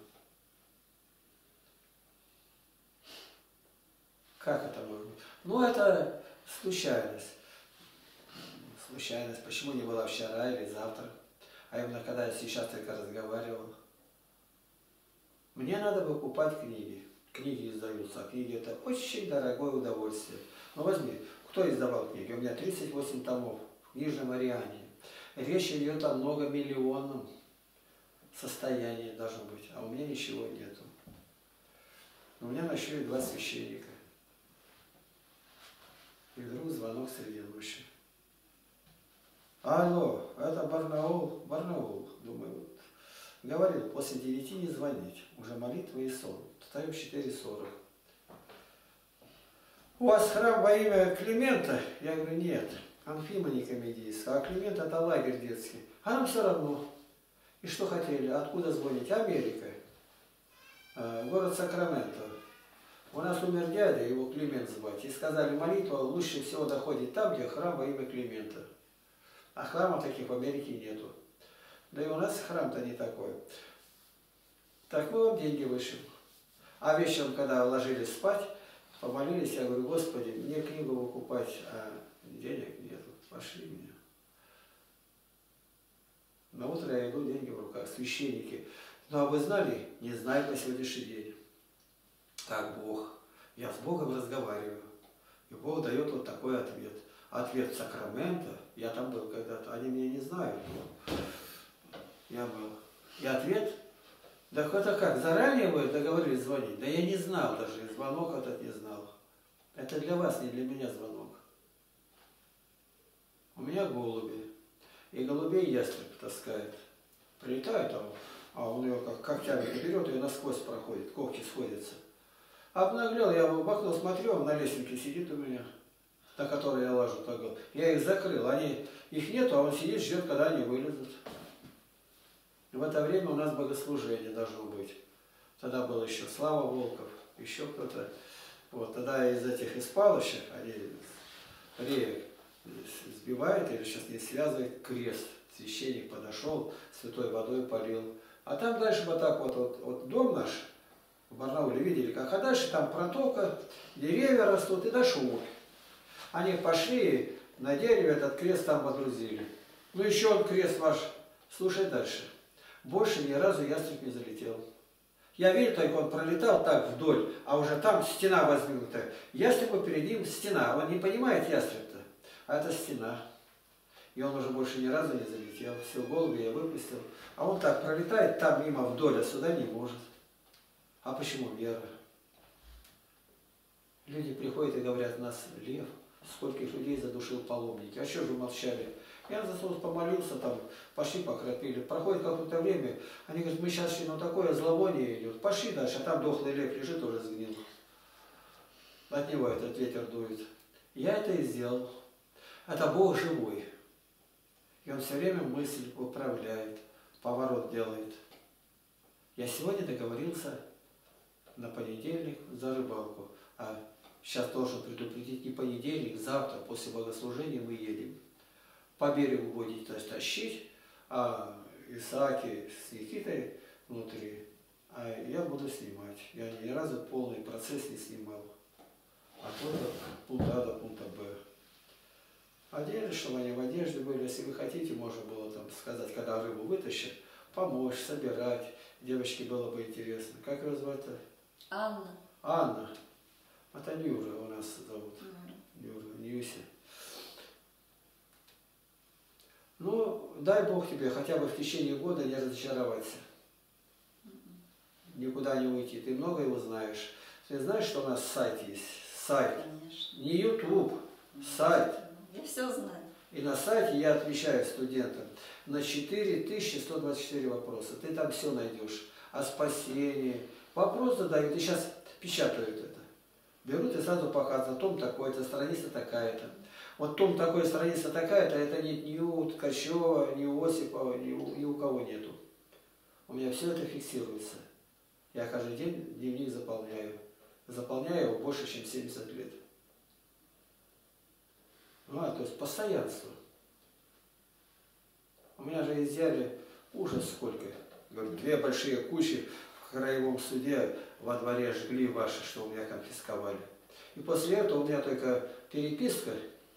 Как это может быть? Ну, это случайность. Случайность. Почему не была вчера или завтра? А именно, когда я сейчас только разговаривал. Мне надо покупать книги. Книги издаются. А книги это очень дорогое удовольствие. Ну возьми, кто издавал книги? У меня 38 томов в книжном варианте. Речь идет о многомиллионном состоянии должно быть, а у меня ничего нету. У меня ночуют два священника. И вдруг звонок среди ночи. Алло, это Барнаул, Барнаул. Думаю. Говорил, после девяти не звонить. Уже молитва и сон. Встаем в 4.40. У вас храм во имя Климента? Я говорю, нет. Анфима не комедийская, а Климент это лагерь детский. А нам все равно. И что хотели? Откуда звонить? Америка. Э, город Сакраменто. У нас умер дядя, его Климент звать. И сказали, молитва лучше всего доходит там, где храм во имя Климента. А храмов таких в Америке нету. Да и у нас храм-то не такой. Так мы вам деньги вышлем. А вечером, когда ложились спать, помолились, я говорю, Господи, мне книгу выкупать, а денег нету, пошли меня. На утро я иду, деньги в руках, священники. Ну а вы знали? Не знаю по сегодняшний день. Как Бог. Я с Богом разговариваю. И Бог дает вот такой ответ. Ответ Сакрамента, я там был когда-то, они меня не знают. Я был. И ответ, да это как, заранее вы договорились звонить? Да я не знал даже, звонок этот не знал. Это для вас, не для меня звонок. У меня голуби. И голубей ястреб таскает. Прилетает там, а он ее как когтями берет, ее насквозь проходит, когти сходятся. Обнаглел, я в окно смотрю, он на лесенке сидит у меня, на которой я лажу. Так, я их закрыл, они, их нету, а он сидит, ждет, когда они вылезут. В это время у нас богослужение должно быть. Тогда был еще Слава Волков, еще кто-то. Вот, тогда из этих испалощек, они реек сбивает или сейчас не связывает крест. Священник подошел, святой водой полил. А там дальше вот так вот, вот, вот дом наш, в Барнауле видели как, а дальше там протока, деревья растут и дальше урь. Они пошли на дереве этот крест там водрузили. Ну еще он крест ваш, слушай дальше. Больше ни разу ястреб не залетел. Я видел, только он пролетал так вдоль, а уже там стена воздвигнута. Ястребу перед ним стена. Он не понимает ястреб-то, а это стена. И он уже больше ни разу не залетел. Все, голуби я выпустил. А он так пролетает там мимо вдоль, а сюда не может. А почему вера? Люди приходят и говорят, нас лев, скольких людей задушил паломники. А что же молчали? Я за Иисус помолился, там, пошли покропили. Проходит какое-то время, они говорят, мы сейчас ну такое зловоние идет. Пошли дальше, а там дохлый лев лежит, уже сгнил. От него этот ветер дует. Я это и сделал. Это Бог живой. И Он все время мысль управляет, поворот делает. Я сегодня договорился на понедельник за рыбалку. А сейчас должен предупредить не понедельник, завтра, после богослужения мы едем по берегу будете тащить, а Исааки с Никитой внутри, а я буду снимать. Я ни разу полный процесс не снимал. А только пункта А до пункта Б. Одели, чтобы они в одежде были. Если вы хотите, можно было там сказать, когда рыбу вытащат, помочь, собирать. Девочке было бы интересно. Как ее звать-то? Анна. Анна. Это Нюра у нас зовут. Нюра. Нюра, Ньюси. Ну, дай Бог тебе хотя бы в течение года не разочароваться. Никуда не уйти. Ты много его знаешь. Ты знаешь, что у нас сайт есть? Сайт. Конечно. Не YouTube, сайт. Я все знаю. И на сайте я отвечаю студентам на 4124 вопроса. Ты там все найдешь. О спасении. Вопрос задают, и сейчас печатают это. Берут и сразу показывают, том такой-то, страница такая-то. Вот том такой, страница такая-то, это нет ни у Ткачева, ни у Осипова, ни у, ни у кого нету. У меня все это фиксируется. Я каждый день дневник заполняю. Заполняю его больше, чем 70 лет. Ну, а, то есть постоянство. У меня же изъяли ужас сколько. Две большие кучи в краевом суде во дворе жгли ваши, что у меня конфисковали. И после этого у меня только переписка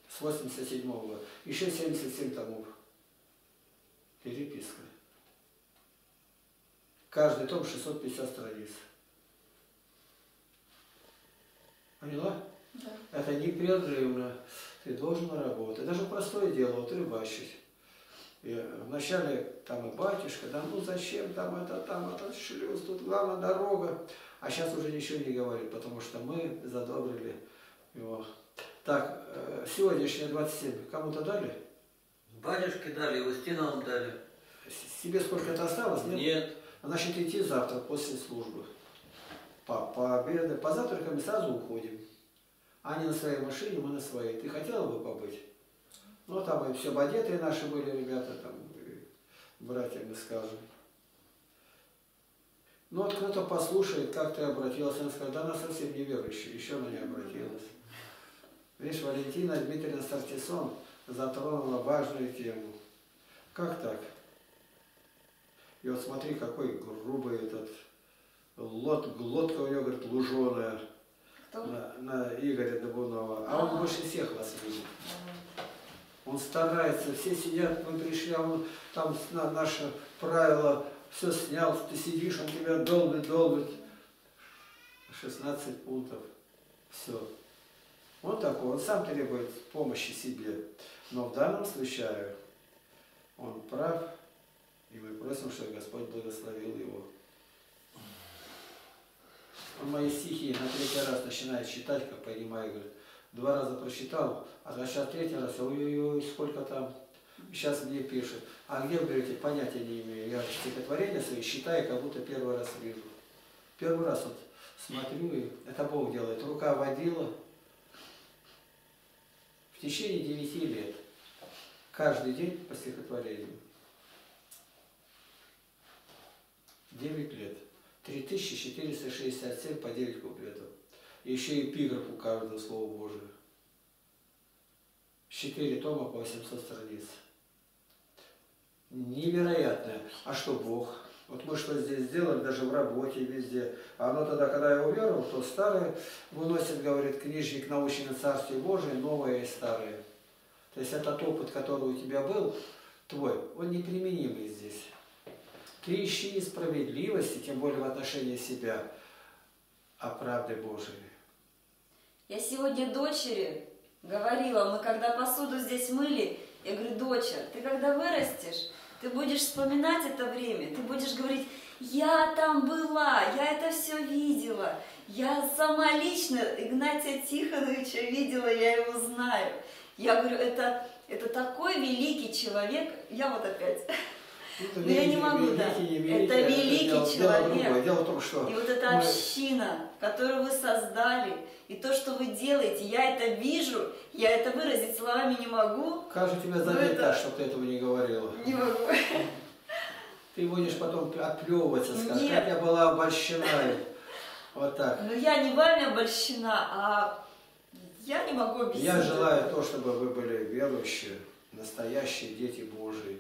с 87-го, еще 77 томов. Переписка. Каждый том 650 страниц. Поняла? Да. Это непрерывно. Ты должен работать. Даже простое дело, вот рыбачить. И вначале там и батюшка, да ну зачем там это, там это шлюз, тут главная дорога. А сейчас уже ничего не говорит, потому что мы задобрили его. Так, э, сегодняшнее 27 кому-то дали? Батюшке дали, Устиновым дали. Себе сколько-то осталось? Нет? Нет. Значит, идти завтра после службы. По, по по завтракам и сразу уходим. Они на своей машине, мы на своей. Ты хотела бы побыть? Ну, там и все одетые наши были ребята, там, братья, мы скажем. Ну, вот кто-то послушает, как ты обратилась, она скажет, да она совсем неверующая, еще она не обратилась. Видишь, Валентина Дмитриевна Сартисон затронула важную тему. Как так? И вот смотри, какой грубый этот лот, глотка у него, говорит, луженая Кто? на, на Игоря Добунова. А он А. больше всех вас видит. Он старается, все сидят, мы пришли, а он там на, наше правило все снял, ты сидишь, он тебя долбит, долбит. 16 пунктов. Все. Он такой, он сам требует помощи себе. Но в данном случае он прав, и мы просим, чтобы Господь благословил его. Он мои стихи на третий раз начинает читать, как понимаю, говорит, два раза прочитал, а сейчас третий раз, ой-ой-ой, сколько там. Сейчас мне пишет. А где вы берете? Понятия не имею. Я стихотворение свои считаю, как будто первый раз вижу. Первый раз вот смотрю, и это Бог делает. Рука водила в течение девяти лет. Каждый день по стихотворению. Девять лет. 3467 по 9 куплетов. И еще эпиграф у каждого слова Божия. Четыре тома по 800 страниц. Невероятное. А что Бог? Вот мы что здесь сделали, даже в работе, везде. А оно тогда, когда я уверовал, то старое выносит, говорит, книжник научный на Царствие Божие, новое и старое. То есть этот опыт, который у тебя был, твой, он неприменимый здесь. Ты ищи справедливости, тем более в отношении себя, а правды Божией. Я сегодня дочери говорила, мы когда посуду здесь мыли, я говорю, доча, ты когда вырастешь, ты будешь вспоминать это время, ты будешь говорить, я там была, я это все видела, я сама лично Игнатия Тихоновича видела, я его знаю. Я говорю, это, это такой великий человек, я вот опять. Это Ну, я не могу, да. великий, не великий, Это великий дело, Дело, человек. другое. дело в том, что И вот эта мы- община, которую вы создали, и то, что вы делаете, я это вижу, я это выразить словами не могу, как же тебя Ну, задеть это- так, чтобы ты этого не говорила? не могу. Ты будешь потом отплевываться, Нет. как я была обольщена. Вот так. Но я не вами обольщена, а я не могу объяснить. Я желаю то, чтобы вы были верующие, настоящие дети Божии,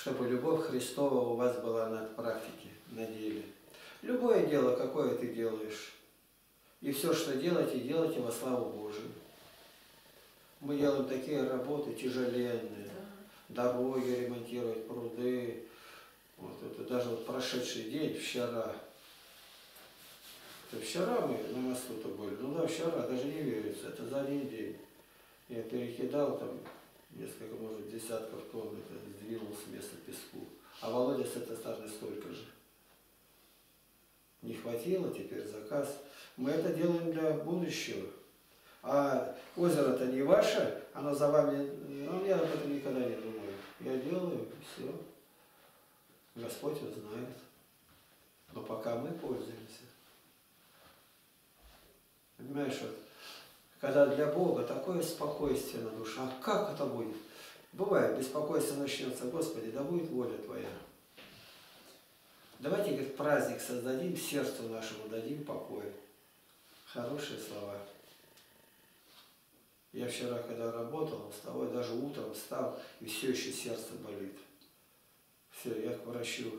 чтобы любовь Христова у вас была на практике, на деле. Любое дело, какое ты делаешь, и все, что делаете, делайте во славу Божию. Мы делаем такие работы тяжеленные, дороги ремонтировать, пруды. Вот это даже вот прошедший день, вчера, Это вчера мы на мосту-то были. Ну да, вчера, даже не верится. Это за один день. Я перекидал там несколько, может, десятков тонн, это сдвинул с места песку. А Володя с этой стороны столько же. Не хватило, теперь заказ. Мы это делаем для будущего. А озеро-то не ваше, оно за вами, ну, я об этом никогда не думаю. Я делаю, все. Господь узнает. Но пока мы пользуемся. Понимаешь, вот, когда для Бога такое спокойствие на душе, а как это будет? Бывает, беспокойство начнется, Господи, да будет воля Твоя. Давайте, говорит, праздник создадим, сердцу нашему дадим покой. Хорошие слова. Я вчера, когда работал, вставал, даже утром встал, и все еще сердце болит. Все, я к врачу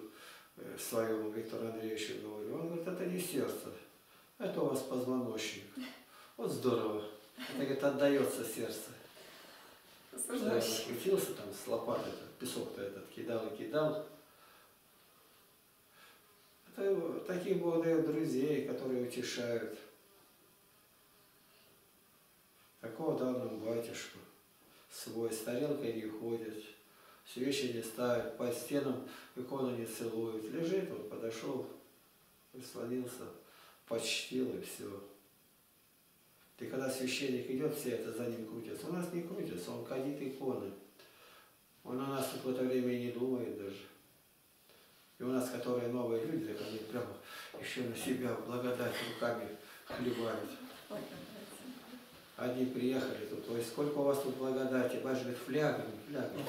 э, своему Виктору Андреевичу говорю, он говорит, это не сердце, это у вас позвоночник. Вот здорово. Это, говорит, отдается сердце. Да, я накрутился там с лопатой, песок-то этот кидал и кидал. Это таких Бог дает друзей, которые утешают. Такого дал нам батюшку. Свой, с тарелкой не ходит, свечи не ставит, по стенам икону не целует. Лежит, вот подошел, прислонился, почтил и все. И когда священник идет, все это за ним крутятся. У нас не крутится, он кадит иконы. Он о нас в какое-то время и не думает даже. И у нас, которые новые люди, они прямо еще на себя благодать руками хлебают. Одни приехали тут, ой, сколько у вас тут благодати, бач, говорит, флягами, флягами.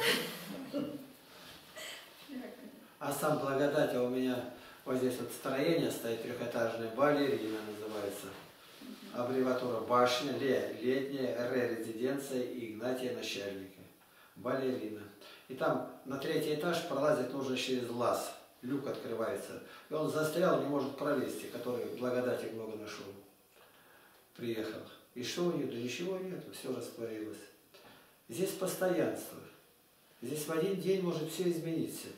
А сам благодать, а у меня вот здесь вот строение стоит трехэтажное, балерина называется. Аббревиатура башня, ле, летняя, ре, резиденция Игнатия начальника. Балерина. И там на третий этаж пролазить нужно через лаз. Люк открывается. И он застрял, не может пролезть, который благодати много нашел. Приехал. И что у нее? Да ничего нет, все растворилось. Здесь постоянство. Здесь в один день может все измениться.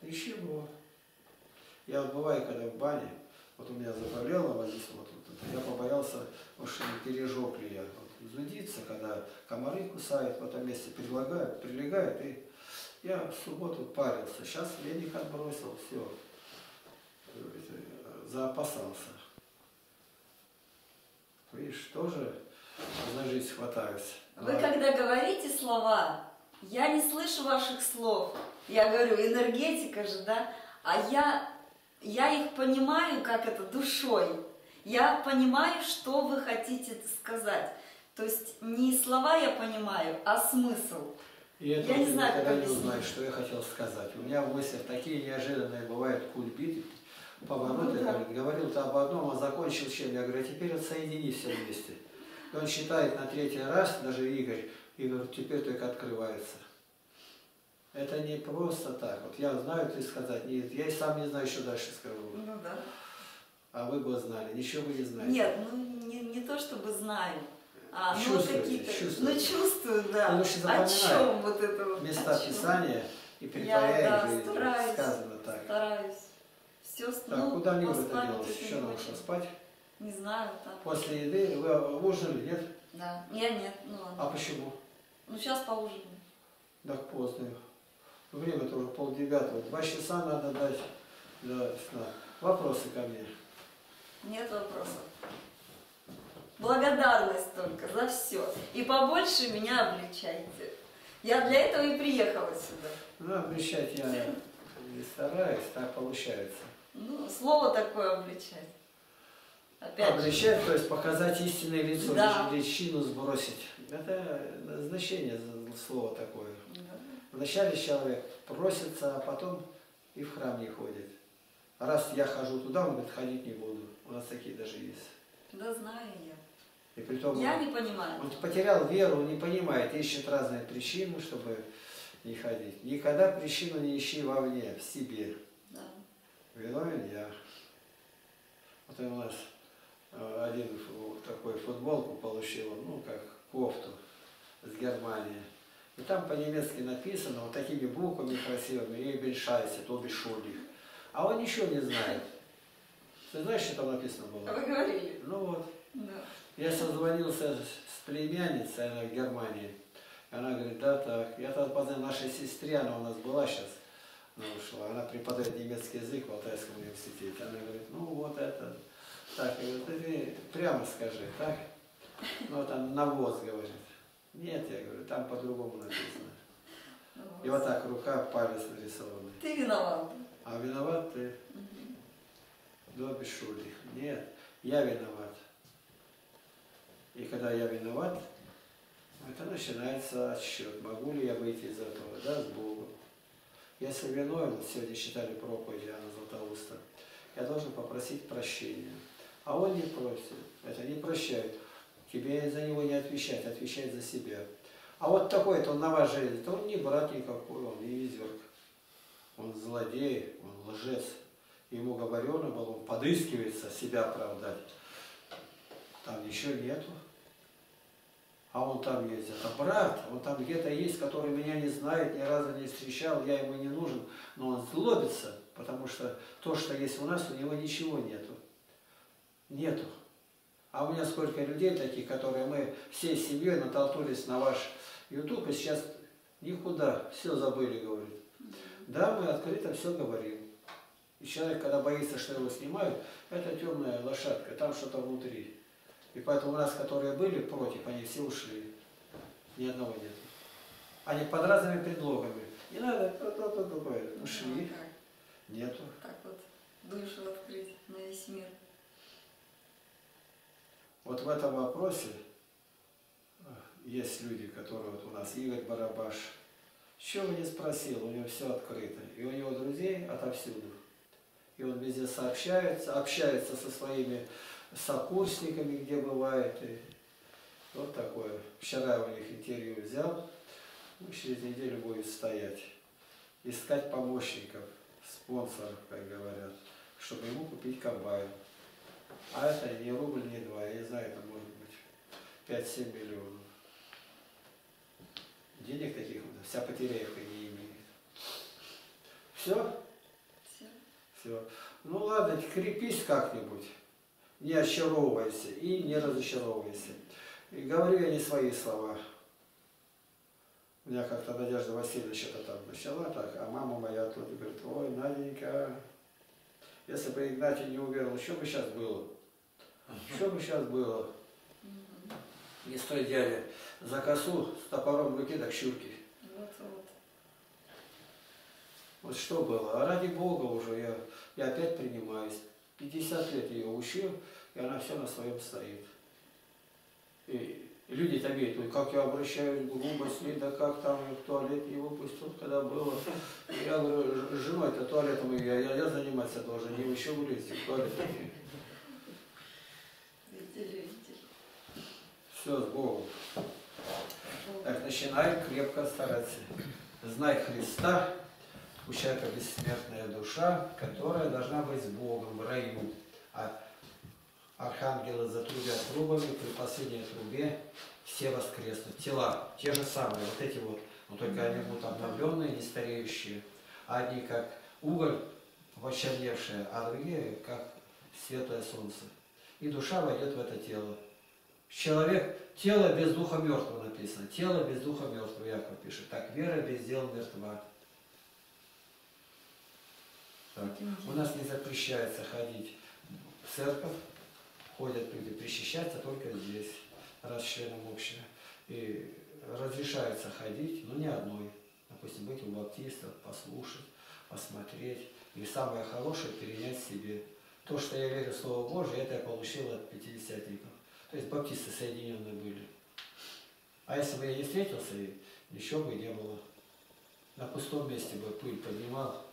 Ничего. Я вот бываю, когда в бане, вот у меня заболело вот здесь вот я побоялся, может, не пережег ли я. Вот, зудится, когда комары кусают в этом месте, предлагают, прилегают, и я в субботу парился. Сейчас веник отбросил, все. Заопасался. Видишь, тоже за жизнь хватаюсь. Вы когда говорите слова, я не слышу ваших слов. Я говорю, энергетика же, да? А я, я их понимаю, как это, душой. Я понимаю, что вы хотите сказать. То есть не слова я понимаю, а смысл. И это я не знаю, никогда не узнаешь, что я хотел сказать. У меня в мыслях такие неожиданные бывают кульбиты, повороты. Ну, да. говорит, говорил ты об одном, а закончил чем? Я говорю, а теперь вот соедини все вместе. И он считает на третий раз, даже Игорь, и говорит, теперь только открывается. Это не просто так. Вот я знаю, ты сказать, нет, я и сам не знаю, что дальше скажу. Ну да. А вы бы знали, ничего вы не знаете. Нет, ну не, не то чтобы знаю. А, ну, какие-то, ну чувствую, да. Ну, о чем вот это вот? Места Писания и притворяешь Я, да, жизнь. стараюсь, Сказано так. Стараюсь. Все, так, ну, куда Люда это делать? Еще нам что, спать? Не знаю, так. После еды вы ужинали, нет? Да. Я нет, ну ладно. А почему? Ну сейчас поужинаем. Так поздно. Время тоже полдевятого. Два часа надо дать для сна. Вопросы ко мне? Нет вопросов. Благодарность только за все. И побольше меня обличайте. Я для этого и приехала сюда. Ну, обличать я не стараюсь, так получается. Ну, слово такое обличать. Опять обличать, же. то есть показать истинное лицо, да. личину сбросить. Это значение слова такое. Да. Вначале человек просится, а потом и в храм не ходит. Раз я хожу туда, он говорит, ходить не буду. У нас такие даже есть. Да знаю я. И при том, я не понимаю. Он потерял веру, он не понимает, ищет разные причины, чтобы не ходить. Никогда причину не ищи вовне, в себе. Да. Виновен я. Вот у нас э, один такой футболку получил, ну как кофту с Германии. И там по-немецки написано вот такими буквами красивыми, и беншайсе, то бишолих. А он ничего не знает. Ты знаешь, что там написано было? А вы говорили? Ну вот. Да. Я созвонился с племянницей, она в Германии. Она говорит, да, так. Я тогда позвонил нашей сестре, она у нас была сейчас, она ушла. Она преподает немецкий язык в Алтайском университете. Она говорит, ну вот это. Так, я говорю, ты прямо скажи, так? Ну, там навоз, говорит. Нет, я говорю, там по-другому написано. И вот так рука, палец нарисованный. Ты виноват. А виноват ты? Да, бесшульник. Нет, я виноват. И когда я виноват, это начинается отсчет. Могу ли я выйти из этого? Да, с Богом. Если виновен, сегодня читали проповедь Иоанна Златоуста, я должен попросить прощения. А он не просит. Это не прощает. Тебе за него не отвечать, отвечать за себя. А вот такой-то он на вас женится, он не брат никакой, он не изверг. Он злодей, он лжец. Ему говорено было, он подыскивается себя оправдать. Там еще нету. А он там есть. Это брат, он там где-то есть, который меня не знает, ни разу не встречал, я ему не нужен. Но он злобится, потому что то, что есть у нас, у него ничего нету. Нету. А у меня сколько людей таких, которые мы всей семьей натолкнулись на ваш YouTube, и сейчас никуда, все забыли, говорит. Да, мы открыто все говорим. И человек, когда боится, что его снимают, это темная лошадка, там что-то внутри. И поэтому у нас, которые были против, они все ушли. Ни одного нет. Они под разными предлогами. Не надо, то, то, то, другое. Ушли. Ну, как? Нету. Как вот душу открыть на весь мир. Вот в этом вопросе э, есть люди, которые вот у нас, Игорь Барабаш, бы не спросил, у него все открыто. И у него друзей отовсюду. И он везде сообщается, общается со своими сокурсниками, где бывает. И вот такое. Вчера у них интервью взял, ну, через неделю будет стоять. Искать помощников, спонсоров, как говорят, чтобы ему купить комбайн. А это не рубль, не два, я не знаю, это может быть 5-7 миллионов. Денег таких вся Потеряевка не имеет. Все. Все. Ну ладно, крепись как-нибудь, не очаровывайся и не разочаровывайся. И говорю я не свои слова. У меня как-то Надежда Васильевна что-то там начала так, а мама моя тут говорит, ой, Наденька, если бы Игнатий не уверовал, что бы сейчас было? Что бы сейчас было? Не стой, дядя, за косу с топором в руке, так щурки. Вот, вот. Вот что было? А ради Бога уже я, я опять принимаюсь. 50 лет ее учил, и она все на своем стоит. И, люди там ой, как я обращаюсь с ней, да как там в туалет не выпустил, когда было. И я говорю, «Ж- женой-то туалетом я, я, я заниматься должен, не еще вылезти в туалет. Все, с Богом. Так, начинай крепко стараться. Знай Христа, человека бессмертная душа, которая должна быть с Богом в раю. А архангелы затрубят трубами, при последней трубе все воскреснут. Тела те же самые, вот эти вот, но только они будут обновленные, не стареющие. Одни как уголь почерневшие, а другие как светлое солнце. И душа войдет в это тело. Человек, тело без духа мертвого написано. Тело без духа мертвого, Яков пишет. Так, вера без дел мертва. Так. У нас не запрещается ходить в церковь, ходят люди, причащаться только здесь, раз членом общего. И разрешается ходить, но не одной. Допустим, быть у баптистов, послушать, посмотреть. И самое хорошее перенять себе. То, что я верю в Слово Божие, это я получил от пятидесятников. То есть баптисты соединенные были. А если бы я не встретился, и ничего бы не было. На пустом месте бы пыль поднимал.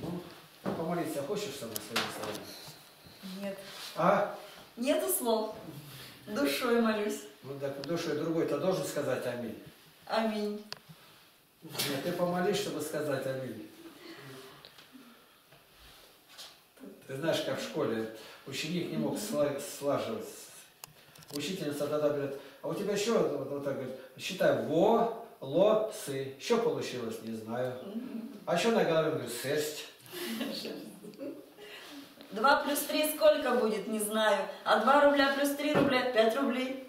Ну, помолиться хочешь со мной своими словами? Нет. А? Нету слов. Душой молюсь. Ну так душой другой-то должен сказать аминь. Аминь. Нет, ты помолись, чтобы сказать аминь. Ты знаешь, как в школе ученик не мог сла- слаживать. Учительница тогда говорит, а у тебя еще вот, вот так говорит, считай, во, ло, сы. Что получилось, не знаю. А что на голове, говорит, шесть. Два плюс три сколько будет, не знаю. А два рубля плюс три рубля, пять рублей.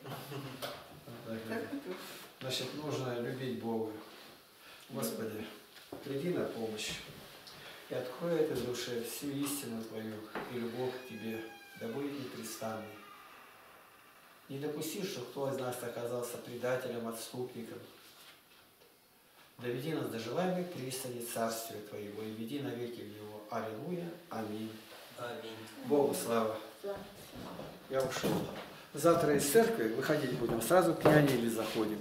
Значит, нужно любить Бога. Господи, приди на помощь и открой этой душе всю истину Твою и любовь к Тебе, да будет непрестанной. Не допусти, что кто из нас оказался предателем, отступником. Доведи нас до желаемой пристани Царствия Твоего и веди навеки в него. Аллилуйя. Аминь. Аминь. Богу слава. Я ушел. Завтра из церкви выходить будем, сразу к няне или заходим.